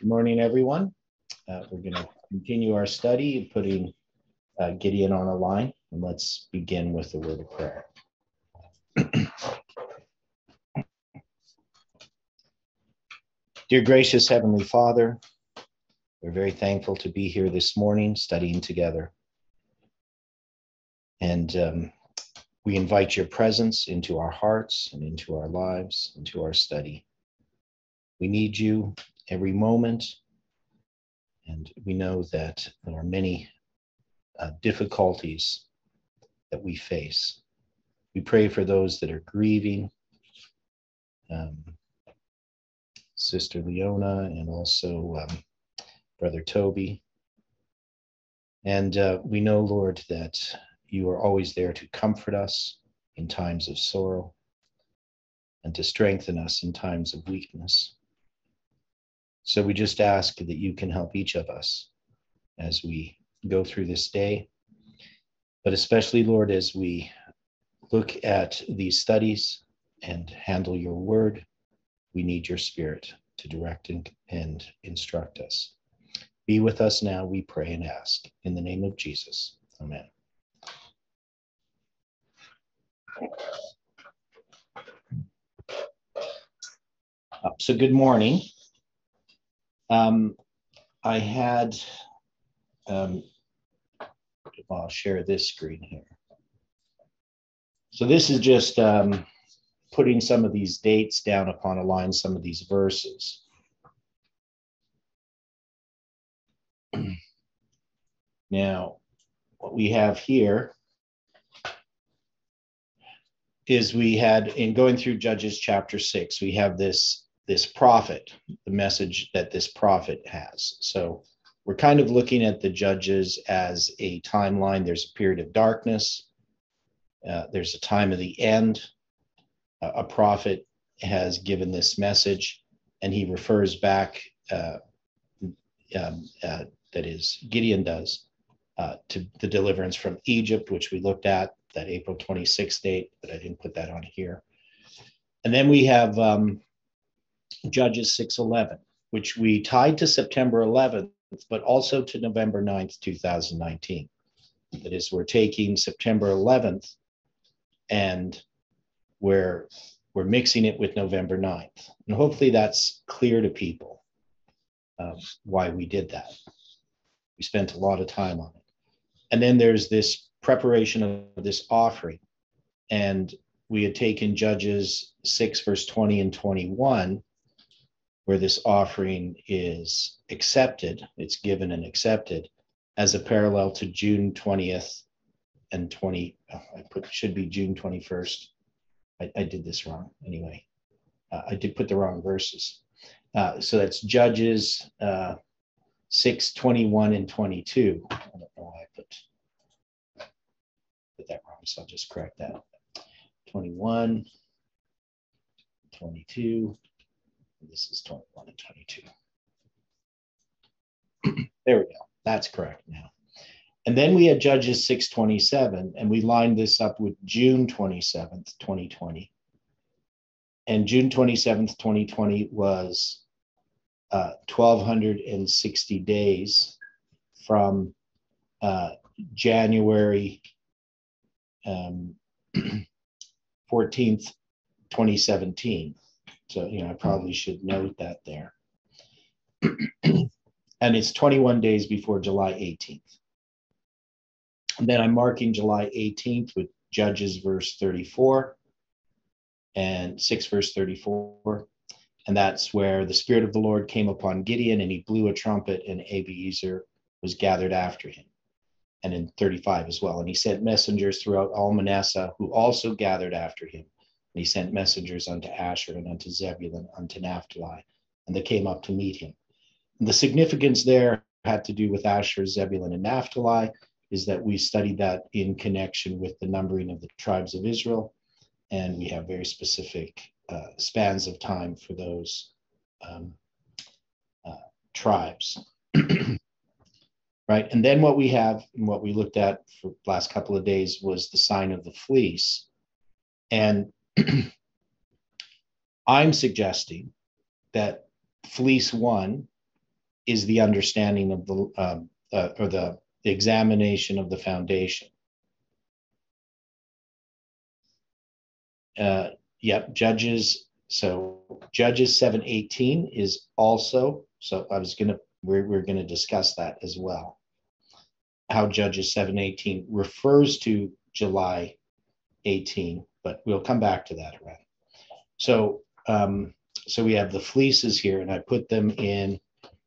Good morning, everyone. Uh, we're going to continue our study, putting uh, Gideon on a line, and let's begin with the word of prayer. Dear gracious Heavenly Father, we're very thankful to be here this morning studying together. And um, we invite your presence into our hearts and into our lives, into our study. We need you every moment. And we know that there are many uh, difficulties that we face. We pray for those that are grieving, um, Sister Leona, and also um, Brother Toby. And uh, we know, Lord, that you are always there to comfort us in times of sorrow and to strengthen us in times of weakness. So we just ask that you can help each of us as we go through this day, but especially, Lord, as we look at these studies and handle your word, we need your spirit to direct and, and instruct us. Be with us now, we pray and ask. In the name of Jesus, amen. Uh, so, good morning um, I had, um, I'll share this screen here. So this is just um, putting some of these dates down upon a line, some of these verses. now, what we have here is we had in going through Judges chapter six, we have this this prophet, the message that this prophet has. So we're kind of looking at the judges as a timeline. There's a period of darkness, uh, there's a time of the end. Uh, a prophet has given this message, and he refers back, uh, um, uh, that is, Gideon does, uh, to the deliverance from Egypt, which we looked at, that April 26th date, but I didn't put that on here. And then we have um, Judges 6:11, which we tied to September 11th, but also to November 9th, 2019. That is, we're taking September 11th and we're we're mixing it with November 9th. And hopefully that's clear to people um, why we did that. We spent a lot of time on it. And then there's this preparation of this offering. And we had taken Judges 6, verse 20 and 21 where this offering is accepted, it's given and accepted as a parallel to June 20th and 20, oh, I put should be June 21st. I, I did this wrong anyway. Uh, I did put the wrong verses. Uh, so that's Judges uh, 6, 21, and 22. I don't know why I put, put that wrong, so I'll just correct that. 21, 22, this is 21 and 22. there we go. That's correct now. And then we had Judges 627, and we lined this up with June 27th, 2020. And June 27th, 2020 was uh, 1,260 days from uh, January um, 14th, 2017. So, you know, I probably should note that there. and it's 21 days before July 18th. And then I'm marking July 18th with Judges verse 34 and 6 verse 34. And that's where the Spirit of the Lord came upon Gideon and he blew a trumpet and Abiezer was gathered after him. And in 35 as well. And he sent messengers throughout all Manasseh who also gathered after him. And he sent messengers unto Asher and unto Zebulun, unto Naphtali, and they came up to meet him. And the significance there had to do with Asher, Zebulun, and Naphtali, is that we studied that in connection with the numbering of the tribes of Israel. And we have very specific uh, spans of time for those um, uh, tribes. right. And then what we have and what we looked at for last couple of days was the sign of the fleece. And I'm suggesting that fleece one is the understanding of the um, uh, or the, the examination of the foundation. Uh, yep, Judges. So Judges seven eighteen is also. So I was gonna we're we're gonna discuss that as well. How Judges seven eighteen refers to July eighteen, but we'll come back to that around. So um, so we have the fleeces here, and I put them in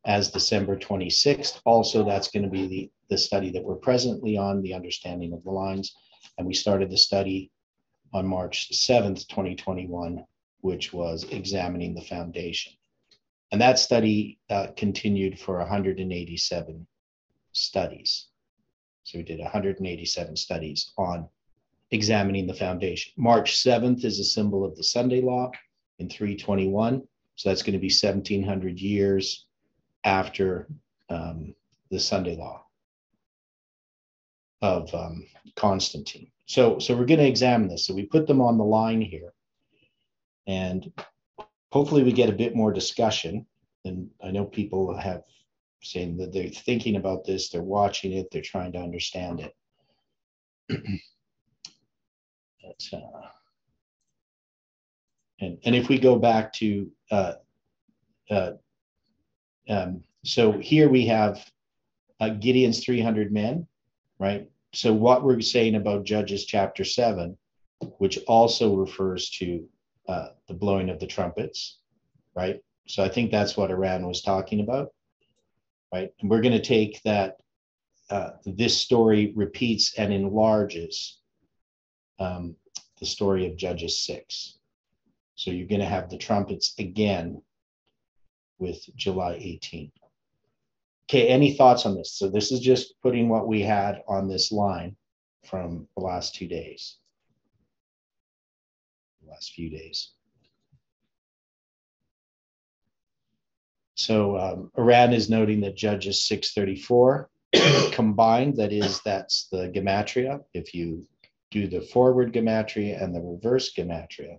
as December 26th. Also, that's going to be the, the study that we're presently on, the understanding of the lines. And we started the study on March 7th, 2021, which was examining the foundation. And that study uh, continued for 187 studies. So we did 187 studies on examining the foundation. March 7th is a symbol of the Sunday law in 321. So that's going to be 1700 years after um, the Sunday law of um, Constantine. So, so we're going to examine this. So we put them on the line here, and hopefully we get a bit more discussion. And I know people have saying that they're thinking about this, they're watching it, they're trying to understand it. uh, and, and if we go back to uh, uh, um, so here we have uh, Gideon's 300 men, right? So what we're saying about Judges chapter 7, which also refers to uh, the blowing of the trumpets, right? So I think that's what Iran was talking about, right? And we're going to take that, uh, this story repeats and enlarges um, the story of Judges 6. So you're going to have the trumpets again with July 18. Okay, any thoughts on this? So this is just putting what we had on this line from the last two days, the last few days. So um, Iran is noting that Judges 634 combined, that is, that's the gematria. If you do the forward gematria and the reverse gematria,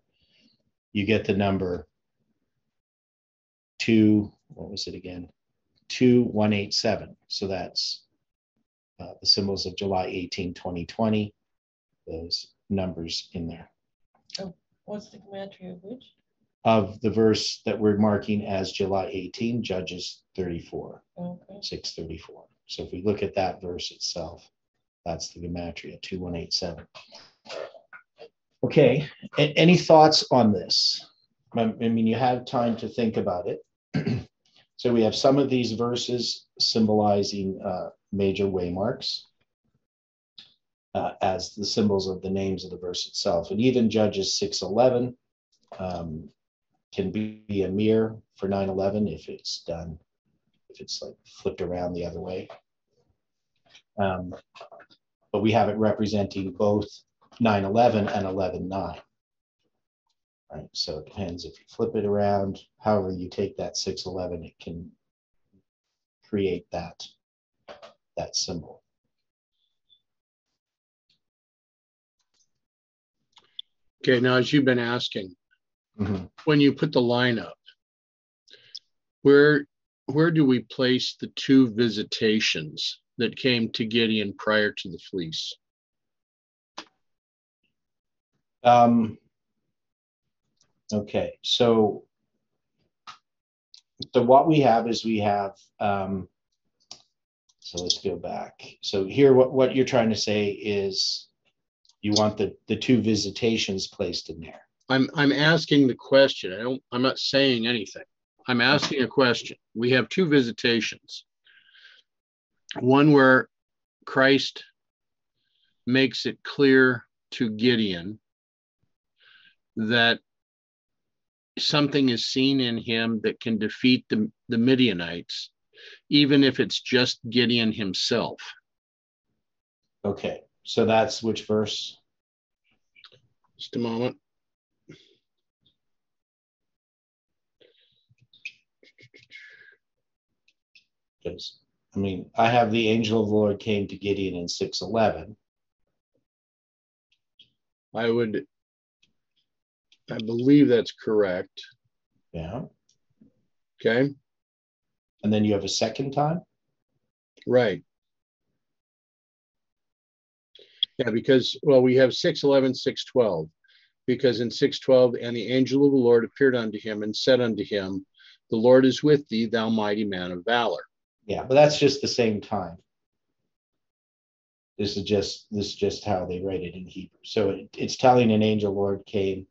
you get the number two, what was it again? 2187. So that's uh, the symbols of July 18, 2020, those numbers in there. Oh, what's the gematria of which? Of the verse that we're marking as July 18, Judges 34, Okay. 634. So if we look at that verse itself, that's the gematria 2187. Okay, A- any thoughts on this? I mean, you have time to think about it. so we have some of these verses symbolizing uh, major waymarks uh, as the symbols of the names of the verse itself. And even Judges 6.11 um, can be a mirror for 9.11 if it's done, if it's like flipped around the other way. Um, but we have it representing both 9.11 and 11.9 right? So it depends if you flip it around, however you take that 611, it can create that, that symbol. Okay, now as you've been asking, mm-hmm. when you put the line up, where where do we place the two visitations that came to Gideon prior to the fleece? Um, Okay, so so what we have is we have um, so let's go back. So here, what what you're trying to say is you want the the two visitations placed in there. I'm I'm asking the question. I don't. I'm not saying anything. I'm asking a question. We have two visitations. One where Christ makes it clear to Gideon that something is seen in him that can defeat the, the Midianites, even if it's just Gideon himself. Okay, so that's which verse? Just a moment. Because, I mean, I have the angel of the Lord came to Gideon in 611. I would I believe that's correct. Yeah. Okay. and then you have a second time. Right. Yeah, because, well, we have 611, 612. Because in 612, and the angel of the Lord appeared unto him and said unto him, The Lord is with thee, thou mighty man of valor. Yeah, but that's just the same time. This is just this is just how they write it in Hebrew. So it, it's telling an angel Lord came,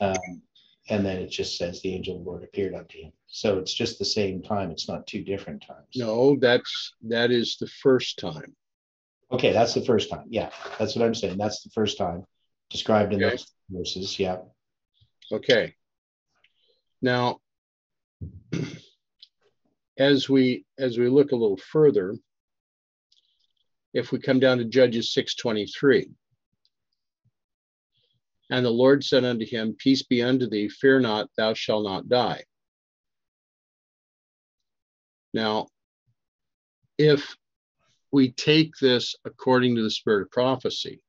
um, and then it just says the angel Lord appeared unto him. So it's just the same time. It's not two different times. No, that's that is the first time. Okay, that's the first time. Yeah, that's what I'm saying. That's the first time described in Okay. those verses. Yeah. Okay. Now, as we as we look a little further, if we come down to Judges 623. And the Lord said unto him, Peace be unto thee, fear not, thou shalt not die. Now, if we take this according to the spirit of prophecy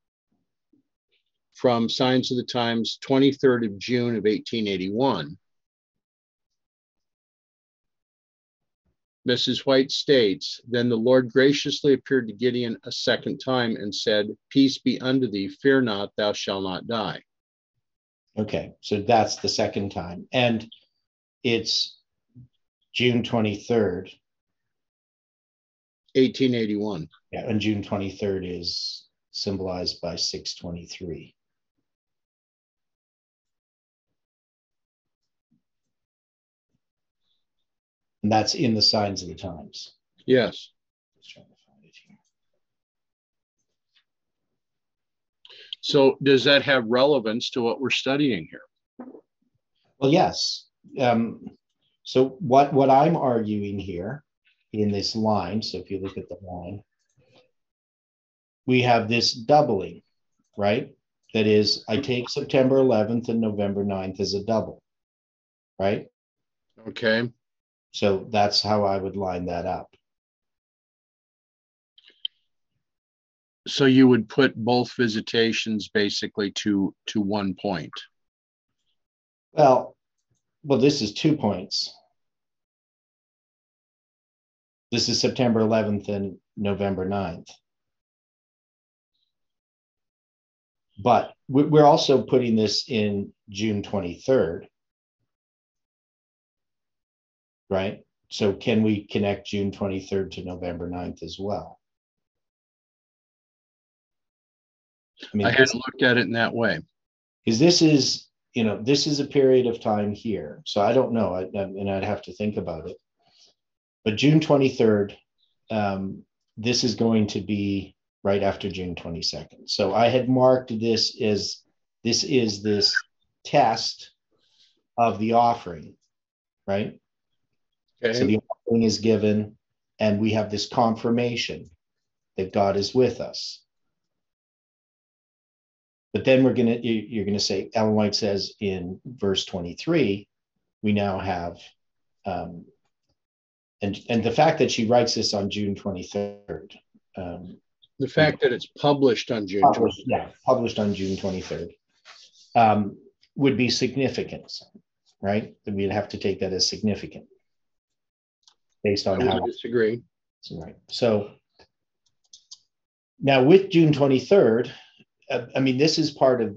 from Signs of the Times, 23rd of June of 1881, Mrs. White states, Then the Lord graciously appeared to Gideon a second time and said, Peace be unto thee, fear not, thou shalt not die. Okay, so that's the second time, and it's June 23rd. 1881. Yeah, and June 23rd is symbolized by 623. And that's in the signs of the times. Yes. Just trying to find it here. So does that have relevance to what we're studying here? Well, yes. Um, so what what I'm arguing here in this line, so if you look at the line, we have this doubling, right? That is, I take September 11th and November 9th as a double, right? Okay. So that's how I would line that up. So you would put both visitations basically to to one point. Well, well, this is two points. This is September 11th and November 9th. But we- we're also putting this in June 23rd. Right? So can we connect June 23rd to November 9th as well? I mean, I hadn't looked at it in that way. because this is you know this is a period of time here so i don't know I, I- and i'd have to think about it but june 23rd um, this is going to be right after june 22nd so i had marked this as this is this test of the offering right so the offering is given and we have this confirmation that god is with us but then we're going to, you're going to say, Ellen White says in verse 23, we now have, um, and, and the fact that she writes this on June 23rd, um, The fact that it's published on June 20th. published, yeah, published on June 23rd, um, would be significant, right? We'd have to take that as significant based on I how would disagree. So, Right. So now with June 23rd, uh, I mean, this is part of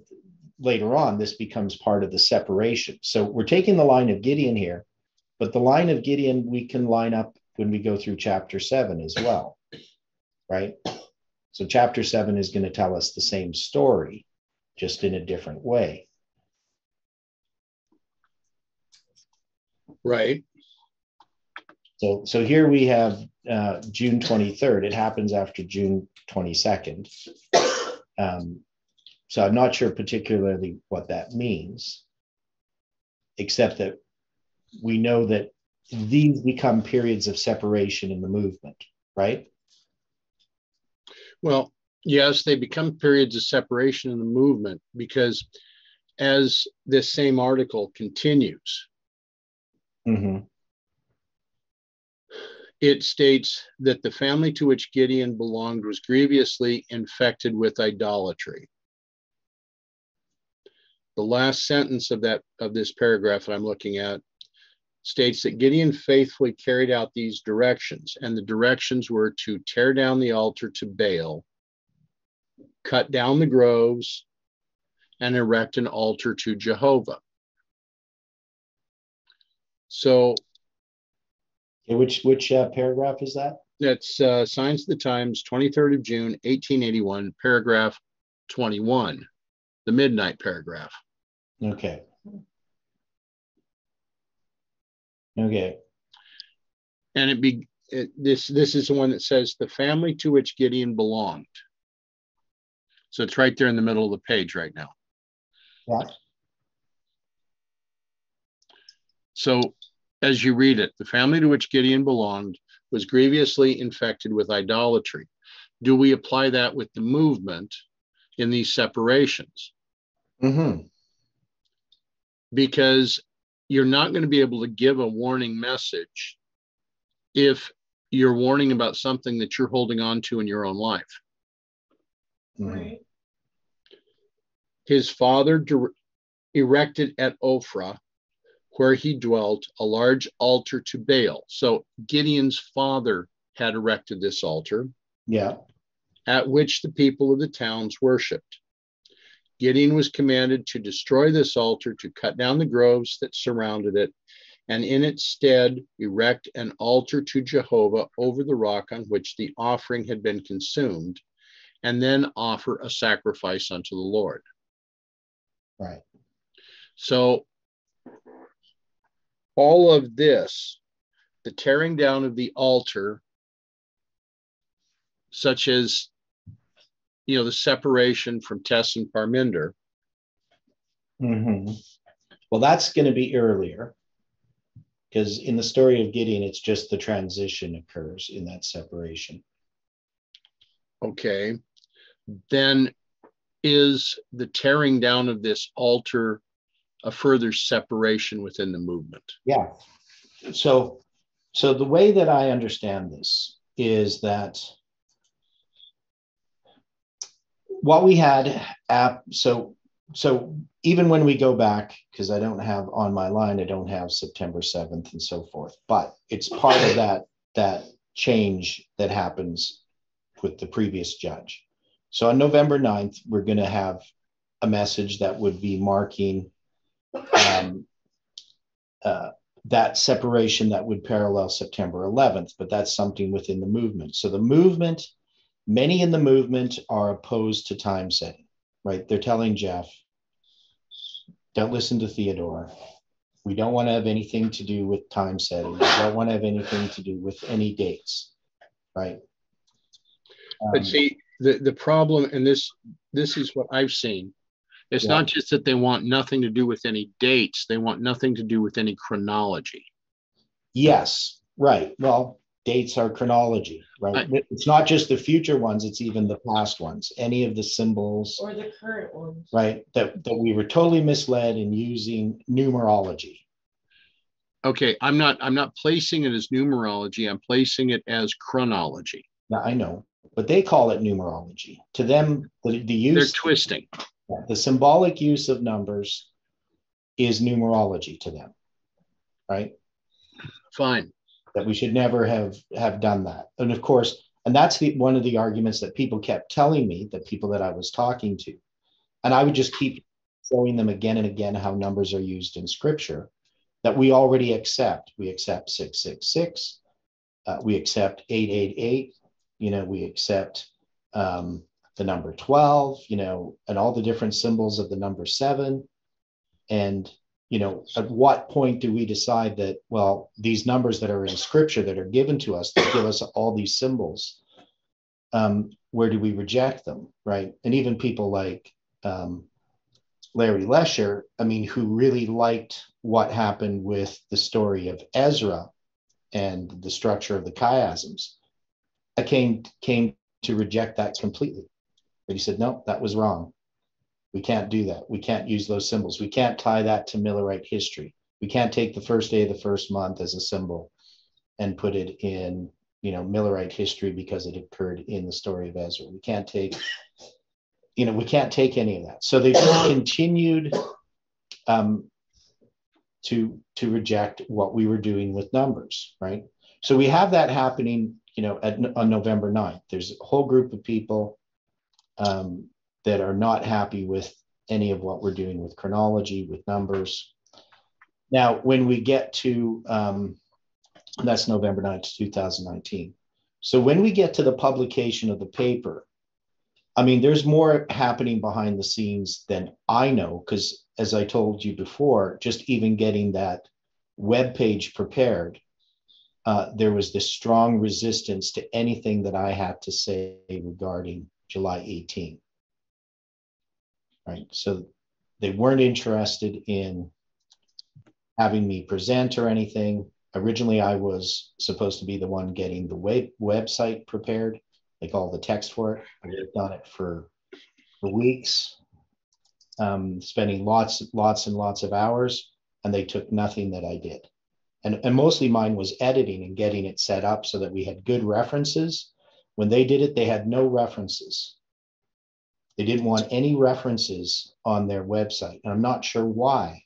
later on, this becomes part of the separation. So we're taking the line of Gideon here, but the line of Gideon we can line up when we go through chapter seven as well. Right. So chapter seven is going to tell us the same story, just in a different way. Right. So, so here we have uh, June 23rd. It happens after June 22nd. Um, so I'm not sure particularly what that means, except that we know that these become periods of separation in the movement, right? Well, yes, they become periods of separation in the movement because as this same article continues, Mhm. It states that the family to which Gideon belonged was grievously infected with idolatry. The last sentence of that of this paragraph that I'm looking at states that Gideon faithfully carried out these directions, and the directions were to tear down the altar to Baal, cut down the groves, and erect an altar to Jehovah. So, which which uh, paragraph is that? That's uh, Signs of the Times, 23rd of June, 1881, paragraph 21, the midnight paragraph. Okay. Okay. And it be it, this this is the one that says the family to which Gideon belonged. So it's right there in the middle of the page right now. Yeah. So as you read it, the family to which Gideon belonged was grievously infected with idolatry. Do we apply that with the movement in these separations? Mm-hmm. Because you're not going to be able to give a warning message if you're warning about something that you're holding on to in your own life. Mm-hmm. Right. His father erected at Ophrah, where he dwelt, a large altar to Baal. So Gideon's father had erected this altar, Yeah. at which the people of the towns worshiped. Gideon was commanded to destroy this altar, to cut down the groves that surrounded it, and in its stead erect an altar to Jehovah over the rock on which the offering had been consumed, and then offer a sacrifice unto the Lord. Right. So, all of this, the tearing down of the altar, such as you know the separation from Tess and Parminder, Mm-hmm. Well, that's going to be earlier because in the story of Gideon, it's just the transition occurs in that separation. okay, then is the tearing down of this altar a further separation within the movement? Yeah. So, so the way that I understand this is that what we had app so so even when we go back because i don't have on my line i don't have september 7th and so forth but it's part of that that change that happens with the previous judge so on november 9th we're going to have a message that would be marking um, uh, that separation that would parallel september 11th but that's something within the movement so the movement many in the movement are opposed to time setting right? They're telling Jeff, don't listen to Theodore. We don't want to have anything to do with time setting. We don't want to have anything to do with any dates, right? Um, But see, the, the problem, and this this is what I've seen. It's Yeah. not just that they want nothing to do with any dates; they want nothing to do with any chronology. yes, right. Well, dates are chronology, right? it's not just the future ones; it's even the past ones. Any of the symbols, Or the current ones. right? That that we were totally misled in using numerology. Okay, I'm not I'm not placing it as numerology. I'm placing it as chronology. Now I know, but they call it numerology. To them, the, the They're twisting. The symbolic use of numbers is numerology to them, right? Fine. That we should never have have done that. And of course, and that's the one of the arguments that people kept telling me, the people that I was talking to, and I would just keep showing them again and again how numbers are used in Scripture that we already accept. We accept six six six. Uh, we accept eight eight eight. You know, we accept um, the number 12, you know, and all the different symbols of the number seven. And, you know, at what point do we decide that, well, these numbers that are in scripture that are given to us, that give us all these symbols, um, where do we reject them, right? And even people like um, Larry Lesher, I mean, who really liked what happened with the story of Ezra and the structure of the chiasms, I came came to reject that completely. But he said, no, that was wrong. We can't do that. We can't use those symbols. We can't tie that to Millerite history. We can't take the first day of the first month as a symbol and put it in, you know, Millerite history because it occurred in the story of Ezra. We can't take, you know, we can't take any of that. So they just continued um, to to reject what we were doing with numbers, right? So we have that happening, you know, at, on November 9th. There's a whole group of people um, that are not happy with any of what we're doing with chronology, with numbers. Now, when we get to, um, that's November 9th, 2019. So when we get to the publication of the paper, I mean, there's more happening behind the scenes than I know, because as I told you before, just even getting that web page prepared, uh, there was this strong resistance to anything that I had to say regarding July 18. Right. So they weren't interested in having me present or anything. Originally, I was supposed to be the one getting the web website prepared, like all the text for it. I worked on it for, for weeks, um, spending lots, lots and lots of hours, and they took nothing that I did. And, and mostly mine was editing and getting it set up so that we had good references. When they did it, they had no references. They didn't want any references on their website. And I'm not sure why.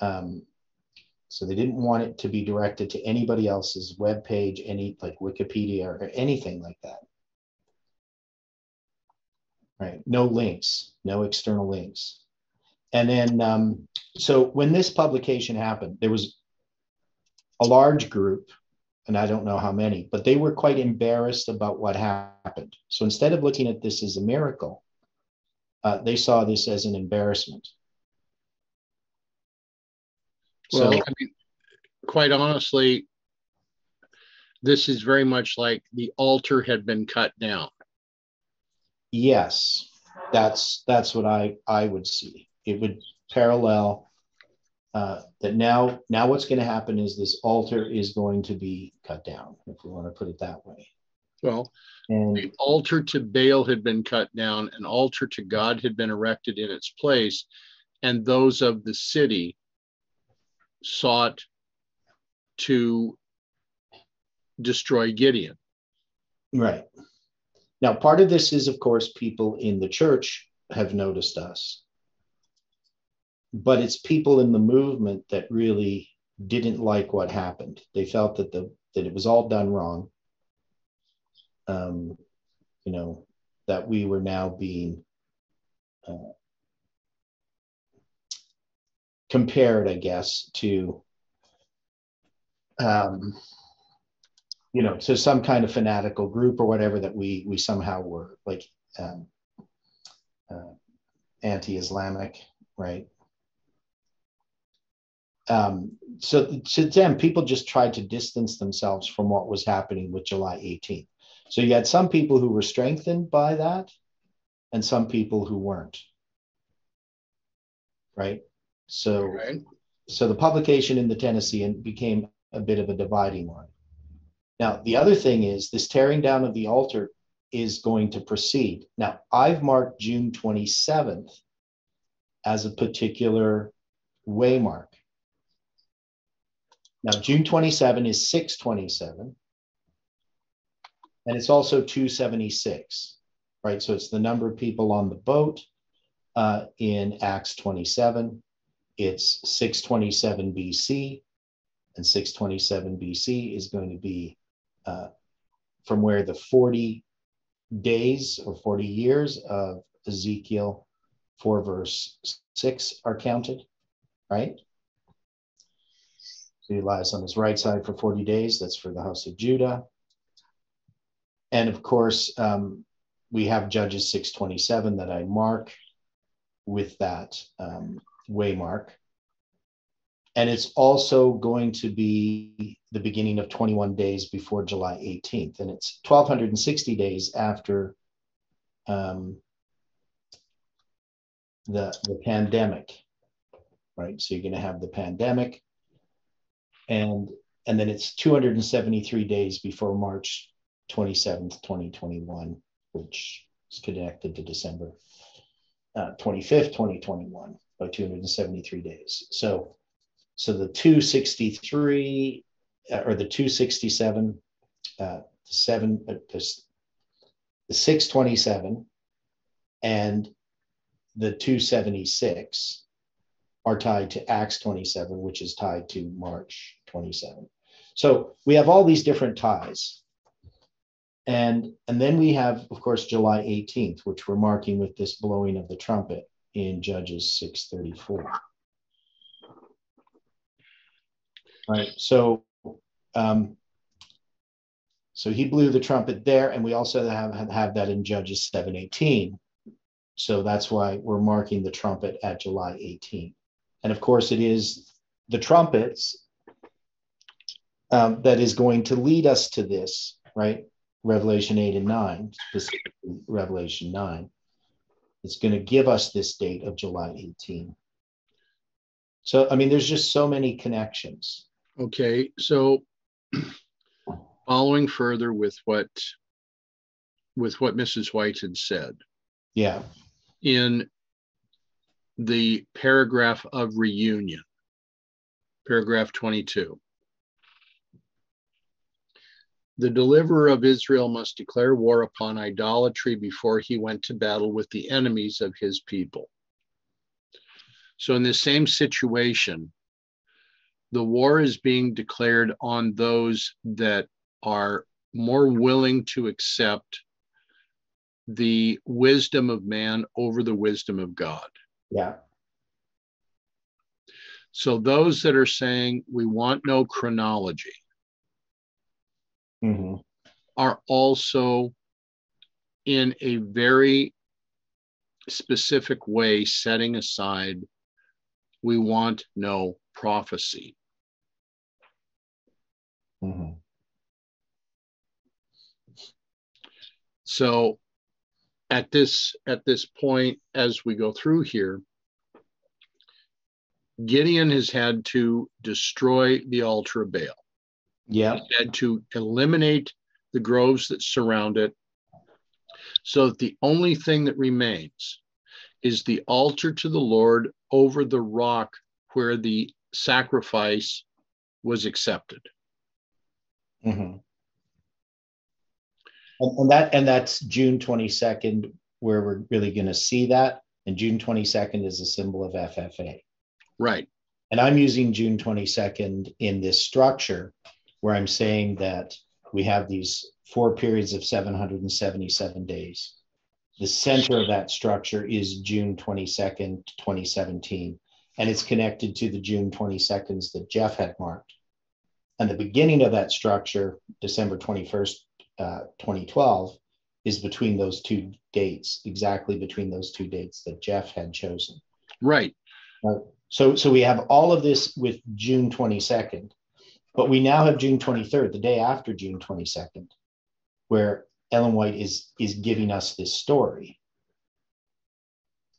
Um, so they didn't want it to be directed to anybody else's web page, any like Wikipedia or anything like that. Right? No links, no external links. And then, um, so when this publication happened, there was a large group, and I don't know how many, but they were quite embarrassed about what happened. So instead of looking at this as a miracle, uh, they saw this as an embarrassment. Well, so, I mean, quite honestly, this is very much like the altar had been cut down. Yes, that's that's what I I would see. It would parallel uh, that now now what's going to happen is this altar is going to be cut down, if we want to put it that way. Well, and, the altar to Baal had been cut down, an altar to God had been erected in its place, and those of the city sought to destroy Gideon. Right. Now, part of this is, of course, people in the church have noticed us, but it's people in the movement that really didn't like what happened. They felt that the that it was all done wrong. Um, you know, that we were now being uh, compared, I guess, to um, you know, to some kind of fanatical group or whatever that we we somehow were like um, uh, anti-Islamic, right? Um, so to them, people just tried to distance themselves from what was happening with July 18th. So you had some people who were strengthened by that, and some people who weren't. Right. So, right. so the publication in the Tennessean became a bit of a dividing line. Now, the other thing is this tearing down of the altar is going to proceed. Now, I've marked June 27th as a particular waymark. Now, June 27 is 627, and it's also 276, right? So it's the number of people on the boat uh, in Acts 27. It's 627 BC, and 627 BC is going to be uh, from where the 40 days or 40 years of Ezekiel 4, verse 6 are counted, right? So he lies on his right side for 40 days. That's for the house of Judah. And of course, um, we have Judges 627 that I mark with that um, waymark. And it's also going to be the beginning of 21 days before July 18th. And it's 1,260 days after um, the, the pandemic, right? So you're going to have the pandemic. And, and then it's 273 days before March 27th, 2021, which is connected to December uh, 25th, 2021 by 273 days. So, so the 263 uh, or the 267, uh, seven, uh, the 627 and the 276 are tied to Acts 27, which is tied to March 27. So we have all these different ties. And, and then we have, of course, July 18th, which we're marking with this blowing of the trumpet in Judges 634. Right. So um, so he blew the trumpet there, and we also have, have that in Judges 7:18. So that's why we're marking the trumpet at July 18. And of course, it is the trumpets um, that is going to lead us to this, right? Revelation 8 and 9, specifically Revelation 9. It's going to give us this date of July 18. So, I mean, there's just so many connections. Okay. So, following further with what with what Mrs. White had said. Yeah. In the paragraph of reunion, paragraph 22. The deliverer of Israel must declare war upon idolatry before he went to battle with the enemies of his people. So, in this same situation, the war is being declared on those that are more willing to accept the wisdom of man over the wisdom of God. Yeah. So those that are saying we want no chronology mm-hmm. are also in a very specific way setting aside we want no prophecy. Mm-hmm. So at this at this point as we go through here Gideon has had to destroy the altar of Baal. Yeah. He's had to eliminate the groves that surround it so that the only thing that remains is the altar to the Lord over the rock where the sacrifice was accepted. Mm-hmm. And, and that and that's June 22nd, where we're really going to see that. And June 22nd is a symbol of FFA. Right. And I'm using June 22nd in this structure where I'm saying that we have these four periods of 777 days. The center of that structure is June 22nd, 2017, and it's connected to the June 22nds that Jeff had marked. And the beginning of that structure, December 21st, uh, 2012, is between those two dates, exactly between those two dates that Jeff had chosen. Right. Uh, so, so we have all of this with June 22nd, but we now have June 23rd, the day after June 22nd, where Ellen White is is giving us this story.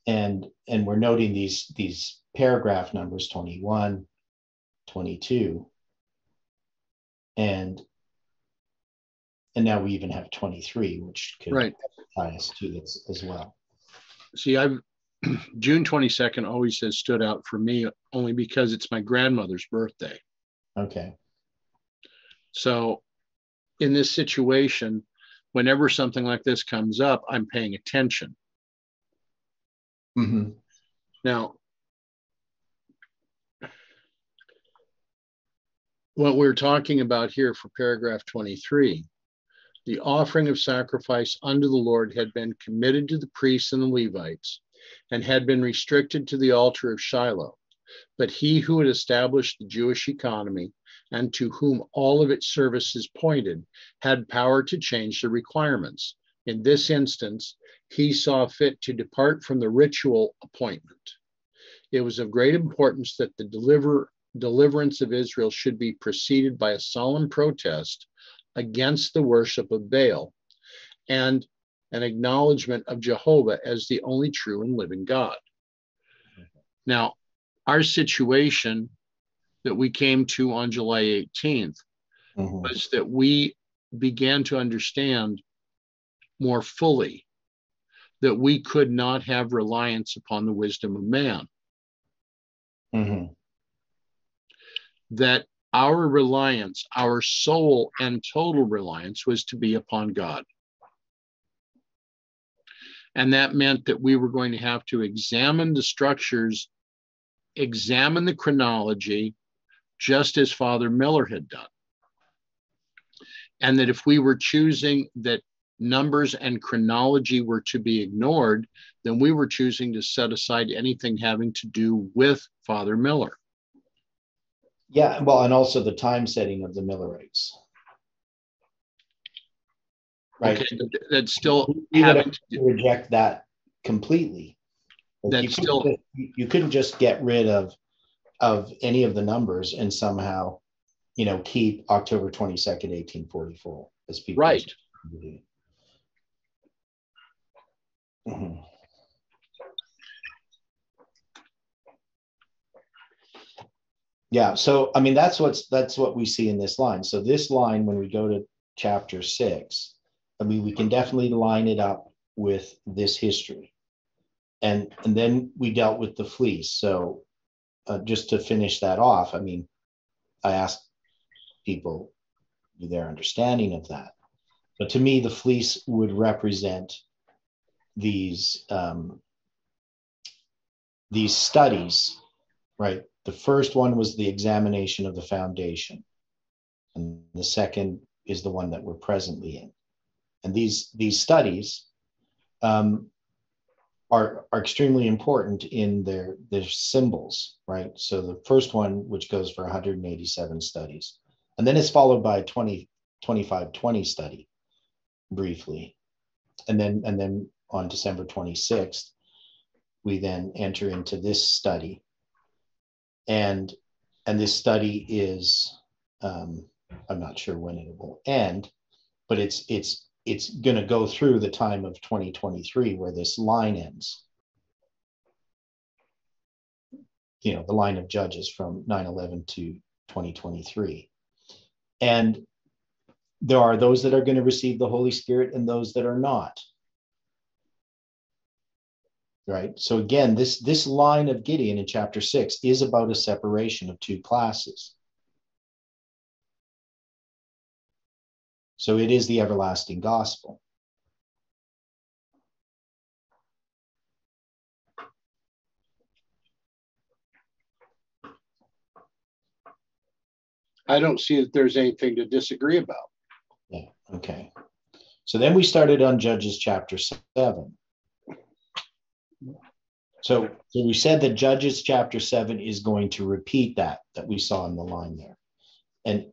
And and we're noting these these paragraph numbers 21, 22, and and now we even have 23 which could right. tie us to this as well see i've june 22nd always has stood out for me only because it's my grandmother's birthday okay so in this situation whenever something like this comes up i'm paying attention mm-hmm. now what we're talking about here for paragraph 23 the offering of sacrifice unto the Lord had been committed to the priests and the Levites, and had been restricted to the altar of Shiloh. But he who had established the Jewish economy, and to whom all of its services pointed, had power to change the requirements. In this instance, he saw fit to depart from the ritual appointment. It was of great importance that the deliver, deliverance of Israel should be preceded by a solemn protest against the worship of Baal and an acknowledgement of Jehovah as the only true and living God. Now, our situation that we came to on July 18th mm-hmm. was that we began to understand more fully that we could not have reliance upon the wisdom of man. Mm-hmm. That our reliance, our sole and total reliance was to be upon God. And that meant that we were going to have to examine the structures examine the chronology just as Father Miller had done. And that if we were choosing that numbers and chronology were to be ignored, then we were choosing to set aside anything having to do with Father Miller. Yeah, well, and also the time setting of the Millerites. Right. Okay, that's still having to reject that completely. That's still just, you couldn't just get rid of of any of the numbers and somehow, you know, keep October 22nd, 1844 as people right. Mm-hmm. Yeah, so I mean that's what's that's what we see in this line. So this line, when we go to chapter six, I mean we can definitely line it up with this history, and and then we dealt with the fleece. So uh, just to finish that off, I mean, I asked people their understanding of that, but to me the fleece would represent these um, these studies, right? The first one was the examination of the foundation, and the second is the one that we're presently in. And these these studies um, are are extremely important in their their symbols, right? So the first one, which goes for 187 studies, and then it's followed by 20 25 20 study briefly and then and then on December 26th, we then enter into this study. And, and this study is, um, I'm not sure when it will end, but it's, it's, it's going to go through the time of 2023 where this line ends. You know, the line of judges from 9 11 to 2023. And there are those that are going to receive the Holy Spirit and those that are not right? So again this this line of gideon in chapter 6 is about a separation of two classes. So it is the everlasting gospel. I don't see that there's anything to disagree about. Yeah okay. So then we started on judges chapter 7 so, so we said that Judges chapter seven is going to repeat that that we saw in the line there, and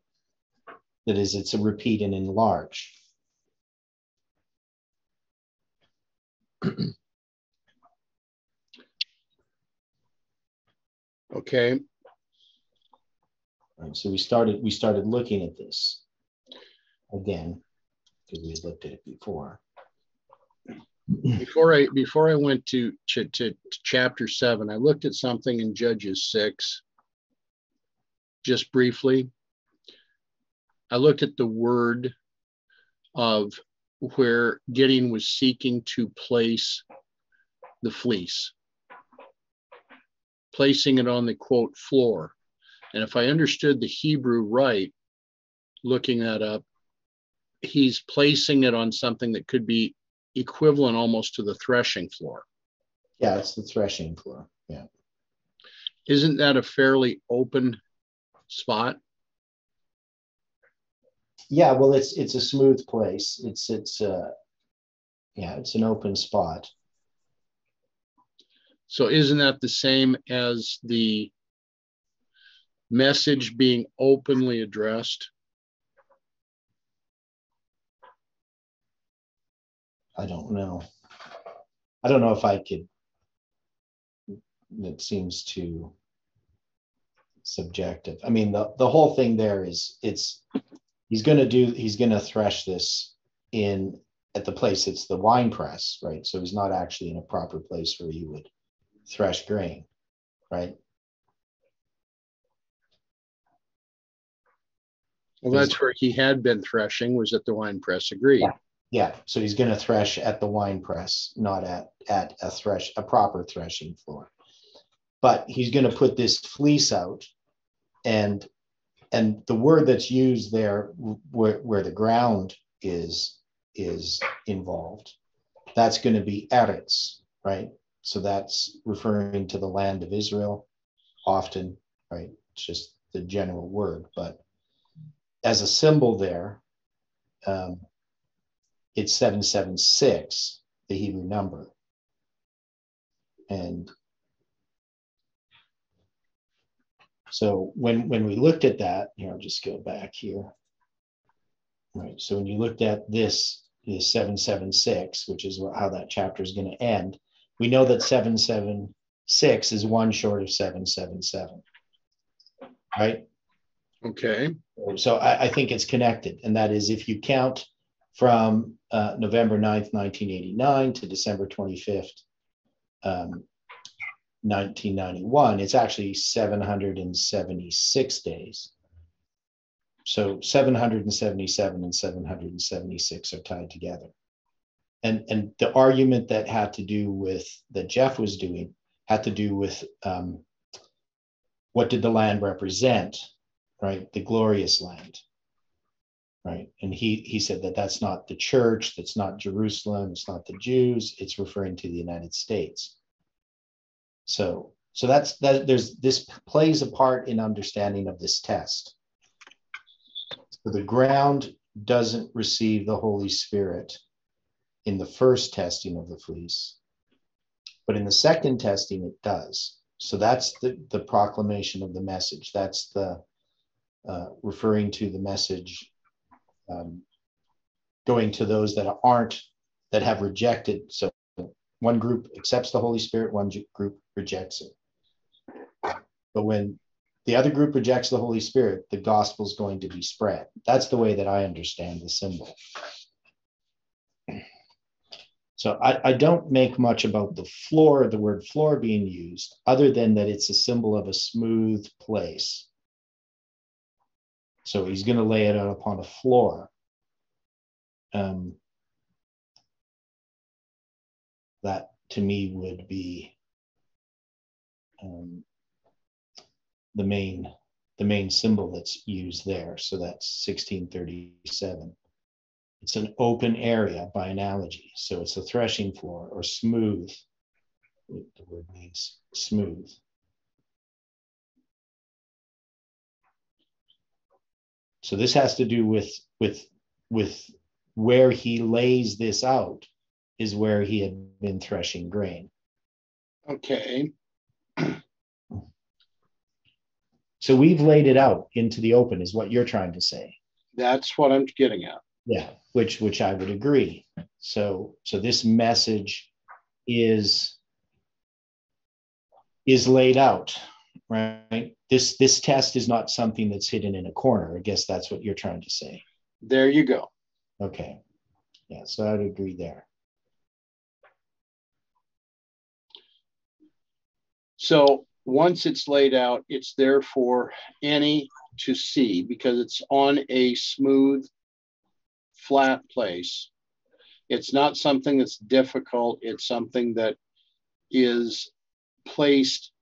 that is, it's a repeat and enlarge. okay. Right, so we started we started looking at this again because we had looked at it before before I before I went to, to, to chapter seven, I looked at something in Judges six. Just briefly, I looked at the word of where Gideon was seeking to place the fleece, placing it on the quote floor. And if I understood the Hebrew right, looking that up, he's placing it on something that could be equivalent almost to the threshing floor. Yeah, it's the threshing floor. Yeah. Isn't that a fairly open spot? Yeah, well, it's it's a smooth place. It's it's uh, yeah, it's an open spot. So isn't that the same as the message being openly addressed? I don't know. I don't know if I could. It seems too subjective. I mean, the, the whole thing there is it's he's going to do he's going to thresh this in at the place it's the wine press, right? So he's not actually in a proper place where he would thresh grain, right? Well, that's where he had been threshing was at the wine press. Agreed. Yeah. Yeah, so he's going to thresh at the wine press, not at at a thresh a proper threshing floor. But he's going to put this fleece out, and and the word that's used there, where, where the ground is is involved, that's going to be eretz, right? So that's referring to the land of Israel, often, right? It's just the general word, but as a symbol there, um, it's 776, the Hebrew number. And so when when we looked at that, here I'll just go back here. Right. So when you looked at this is 776, which is how that chapter is going to end, we know that 776 is one short of 777. Right? Okay. So I, I think it's connected. And that is if you count from uh, November 9th, 1989 to December 25th, um, 1991, it's actually 776 days. So 777 and 776 are tied together. And, and the argument that had to do with that Jeff was doing had to do with um, what did the land represent, right? The glorious land, right? And he he said that that's not the church, that's not Jerusalem, it's not the Jews, it's referring to the United States. So so that's that. There's this plays a part in understanding of this test. So the ground doesn't receive the Holy Spirit in the first testing of the fleece, but in the second testing, it does. So that's the, the proclamation of the message. That's the uh, referring to the message um, going to those that aren't, that have rejected. So one group accepts the Holy Spirit, one group rejects it. But when the other group rejects the Holy Spirit, the gospel is going to be spread. That's the way that I understand the symbol. So I, I, don't make much about the floor, the word floor being used, other than that it's a symbol of a smooth place. So he's going to lay it out upon a floor. Um, that to me would be um, the main the main symbol that's used there. So that's 1637. It's an open area by analogy. So it's a threshing floor or smooth. The word means smooth. So this has to do with with with where he lays this out is where he had been threshing grain. Okay. So we've laid it out into the open, is what you're trying to say. That's what I'm getting at. Yeah, which which I would agree. So so this message is is laid out, right? This this test is not something that's hidden in a corner. I guess that's what you're trying to say. There you go. Okay. Yeah, so I'd agree there. So once it's laid out, it's there for any to see because it's on a smooth, flat place. It's not something that's difficult. It's something that is placed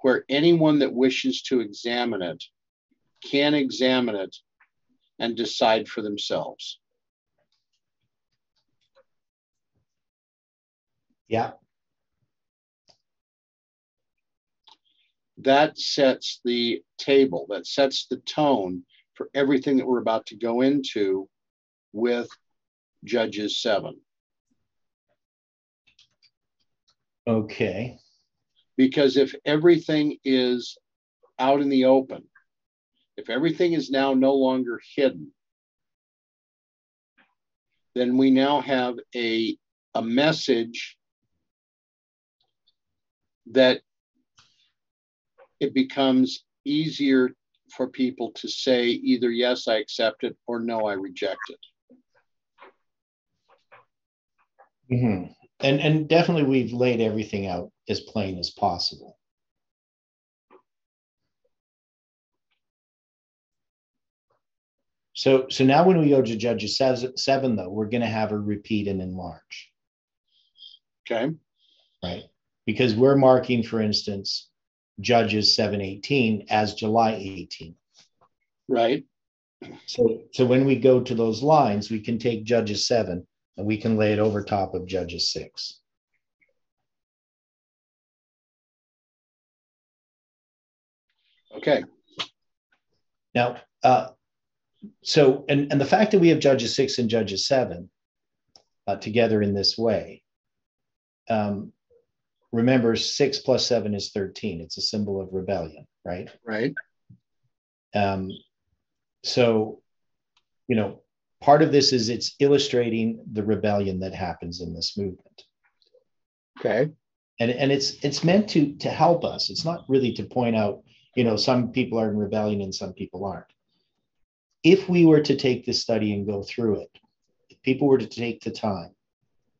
where anyone that wishes to examine it can examine it and decide for themselves. Yeah, that sets the table, that sets the tone for everything that we're about to go into with Judges 7. Okay. Because if everything is out in the open, if everything is now no longer hidden, then we now have a, a message that it becomes easier for people to say either yes, I accept it or no, I reject it. Mm-hmm. And and definitely we've laid everything out as plain as possible. So so now when we go to Judges seven, though, we're going to have a repeat and enlarge. Okay. Right. Because we're marking, for instance, Judges 718 as July 18. Right. So, so when we go to those lines, we can take Judges 7 and we can lay it over top of Judges 6. Okay. Now, uh, so and and the fact that we have Judges six and Judges seven uh, together in this way. Um, remember, six plus seven is thirteen. It's a symbol of rebellion, right? Right. Um, so, you know, part of this is it's illustrating the rebellion that happens in this movement. Okay. And, and it's it's meant to to help us. It's not really to point out, you know, some people are in rebellion and some people aren't. If we were to take this study and go through it, if people were to take the time,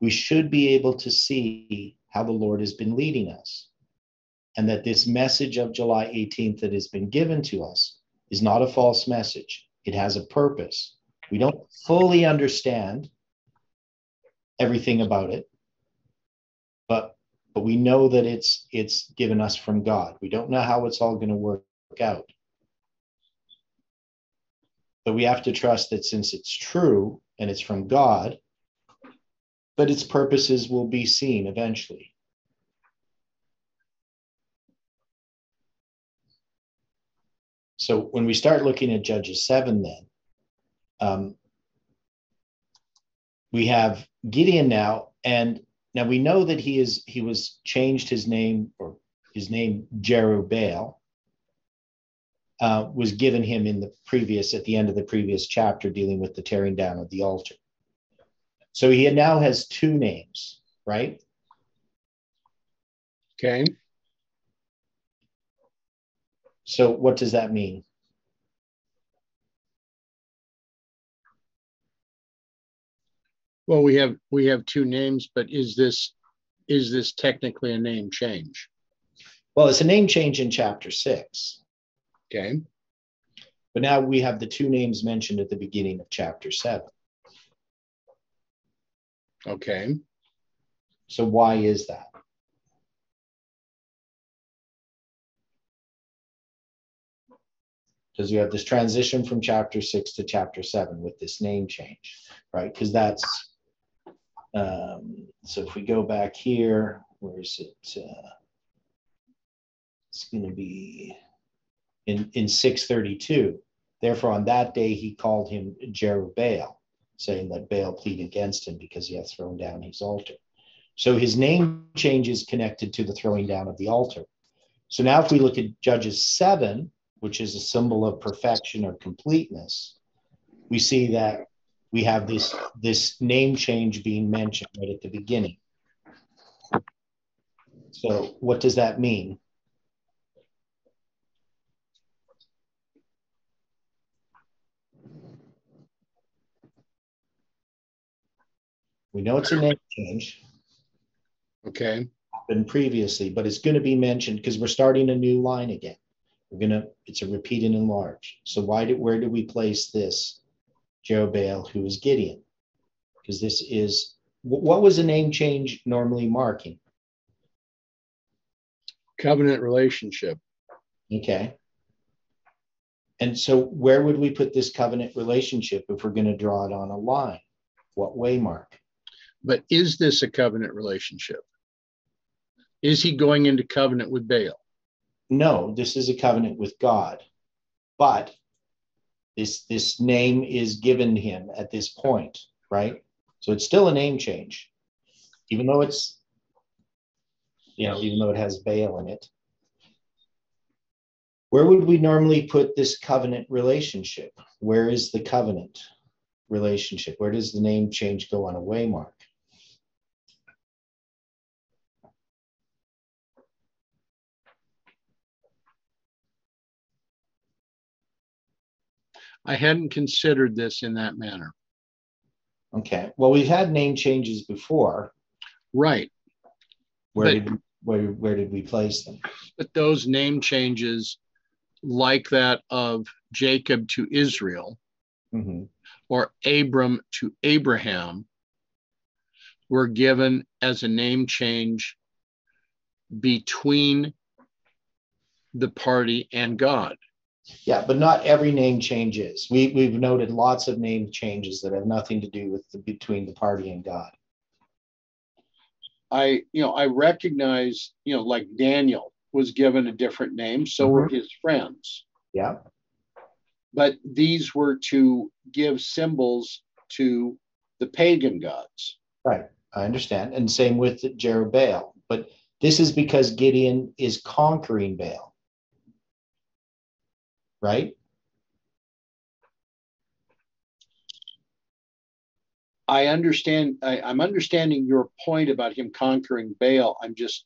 we should be able to see how the Lord has been leading us. And that this message of July 18th that has been given to us is not a false message. It has a purpose. We don't fully understand everything about it, but but we know that it's it's given us from God. We don't know how it's all going to work out. But we have to trust that since it's true and it's from God, but its purposes will be seen eventually. So when we start looking at Judges 7, then, um, we have Gideon now, and now we know that he is he was changed his name or his name Jerubbaal uh, was given him in the previous at the end of the previous chapter dealing with the tearing down of the altar. So he now has two names, right? Okay. So what does that mean? Well, we have we have two names, but is this is this technically a name change? Well, it's a name change in chapter six. Okay. But now we have the two names mentioned at the beginning of chapter seven. Okay. So why is that? Because you have this transition from chapter six to chapter seven with this name change, right? Because that's um, so if we go back here, where is it? Uh, it's going to be in, in 632. Therefore, on that day, he called him Jerubbaal, saying that Baal plead against him because he hath thrown down his altar. So his name change is connected to the throwing down of the altar. So now, if we look at Judges 7, which is a symbol of perfection or completeness, we see that we have this, this name change being mentioned right at the beginning. So, what does that mean? We know it's a name change. Okay. Been previously, but it's going to be mentioned because we're starting a new line again. We're gonna. It's a repeat and enlarge. So why did where do we place this Jerubbaal, who is Gideon? Because this is what was a name change normally marking? Covenant relationship. Okay. And so where would we put this covenant relationship if we're going to draw it on a line? What way mark? But is this a covenant relationship? Is he going into covenant with Baal? No, this is a covenant with God. But this this name is given him at this point, right? So it's still a name change, even though it's you know, even though it has Baal in it. Where would we normally put this covenant relationship? Where is the covenant relationship? Where does the name change go on a waymark? I hadn't considered this in that manner. Okay. Well, we've had name changes before. Right. Where But- did where where did we place them? But those name changes, like that of Jacob to Israel hmm or Abram to Abraham, were given as a name change between the party and God. Yeah, but not every name changes. We we've noted lots of name changes that have nothing to do with the between the party and God. I, you know, I recognize, you know, like Daniel, was given a different name, so were mm-hmm. his friends. Yeah. But these were to give symbols to the pagan gods. Right. I understand. And same with Jerubbaal. But this is because Gideon is conquering Baal. Right? I understand. I, I'm understanding your point about him conquering Baal. I'm just,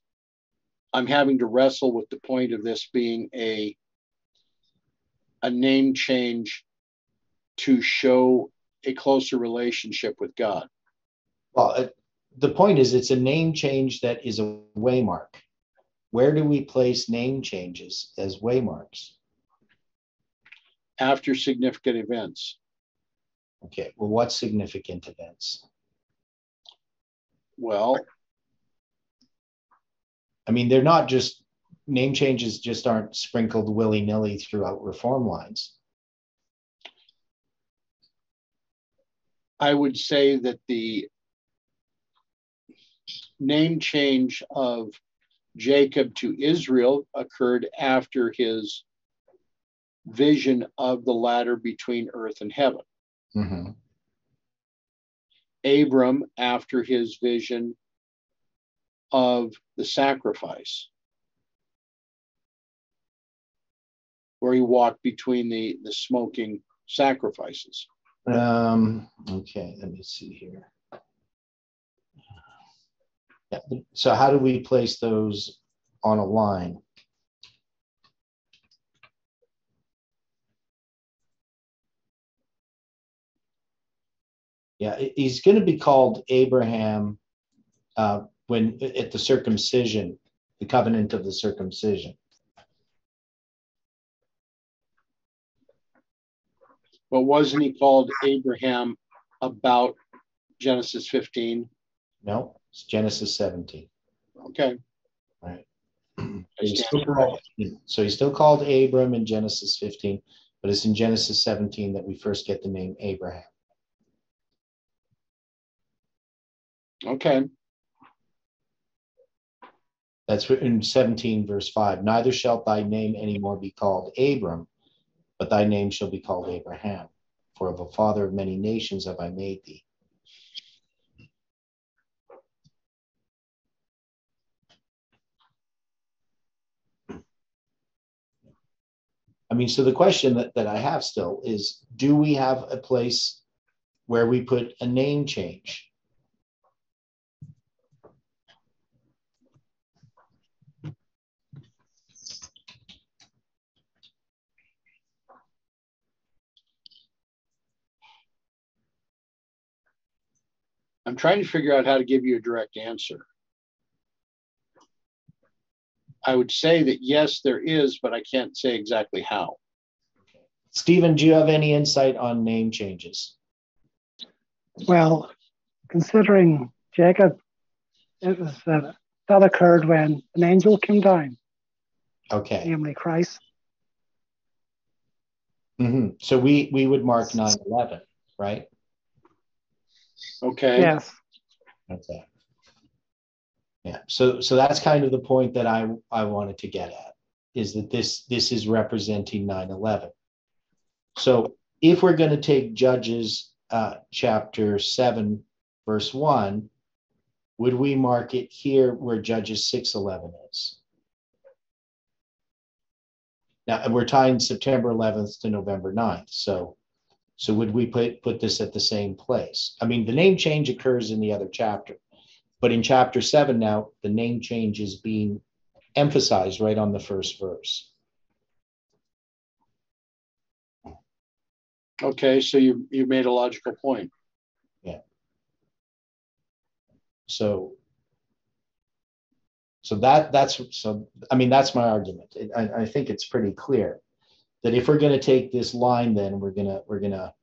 I'm having to wrestle with the point of this being a, a name change to show a closer relationship with God. Well, uh, the point is, it's a name change that is a waymark. Where do we place name changes as waymarks? After significant events. Okay, well, what significant events? Well, I mean, they're not just name changes, just aren't sprinkled willy nilly throughout reform lines. I would say that the name change of Jacob to Israel occurred after his vision of the ladder between earth and heaven. Mm-hmm. Abram after his vision of the sacrifice, where he walked between the, the smoking sacrifices. Um, okay, let me see here. Yeah, so how do we place those on a line? Yeah, he's going to be called Abraham uh, when at the circumcision, the covenant of the circumcision. But wasn't he called Abraham about Genesis 15? No, it's Genesis 17. Okay. Right. He's called, so he's still called Abram in Genesis 15, but it's in Genesis 17 that we first get the name Abraham. Okay. That's in 17, verse 5. Neither shalt thy name anymore be called Abram, but thy name shall be called Abraham. For of a father of many nations have I made thee. I mean, so the question that, that I have still is do we have a place where we put a name change? I'm trying to figure out how to give you a direct answer. I would say that yes, there is, but I can't say exactly how. Stephen, do you have any insight on name changes? Well, considering Jacob, it was uh, that occurred when an angel came down. Okay. Namely Christ. Mm-hmm. So we we would mark 9-11, right? Okay. Yes. Okay. Yeah. So so that's kind of the point that I I wanted to get at is that this this is representing 9/11. So if we're going to take Judges uh, chapter 7 verse 1, would we mark it here where Judges 6:11 is? Now we're tying September 11th to November 9th. So so would we put put this at the same place? I mean, the name change occurs in the other chapter. But in chapter seven now, the name change is being emphasized right on the first verse. Okay, so you you made a logical point. Yeah. So so that that's so I mean that's my argument. It, I, I think it's pretty clear that if we're going to take this line, then we're gonna we're gonna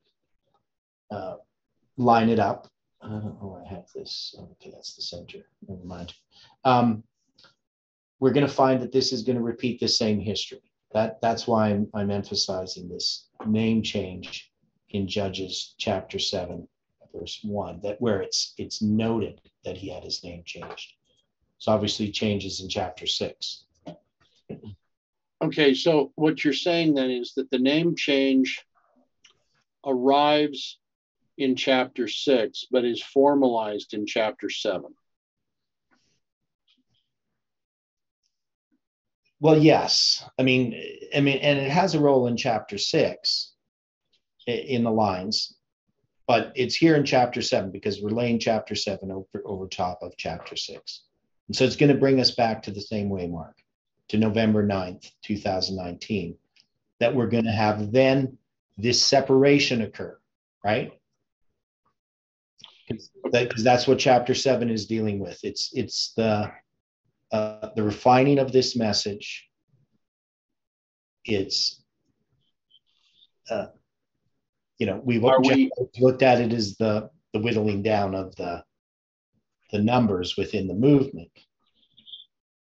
uh, line it up oh, I have this. Okay, that's the center. Never mind. Um, we're going to find that this is going to repeat the same history. That that's why I'm, I'm emphasizing this name change in Judges chapter seven, verse one. That where it's it's noted that he had his name changed. So obviously changes in chapter six. Okay, so what you're saying then is that the name change arrives in chapter six, but is formalized in chapter seven. Well, yes. I mean, I mean, and it has a role in chapter six in the lines, but it's here in chapter seven because we're laying chapter seven over, over top of chapter six. And so it's going to bring us back to the same way mark to November 9th, 2019, that we're going to have then this separation occur, right? Because that, that's what chapter seven is dealing with. It's it's the uh, the refining of this message. It's uh, you know we've we, looked at it as the the whittling down of the the numbers within the movement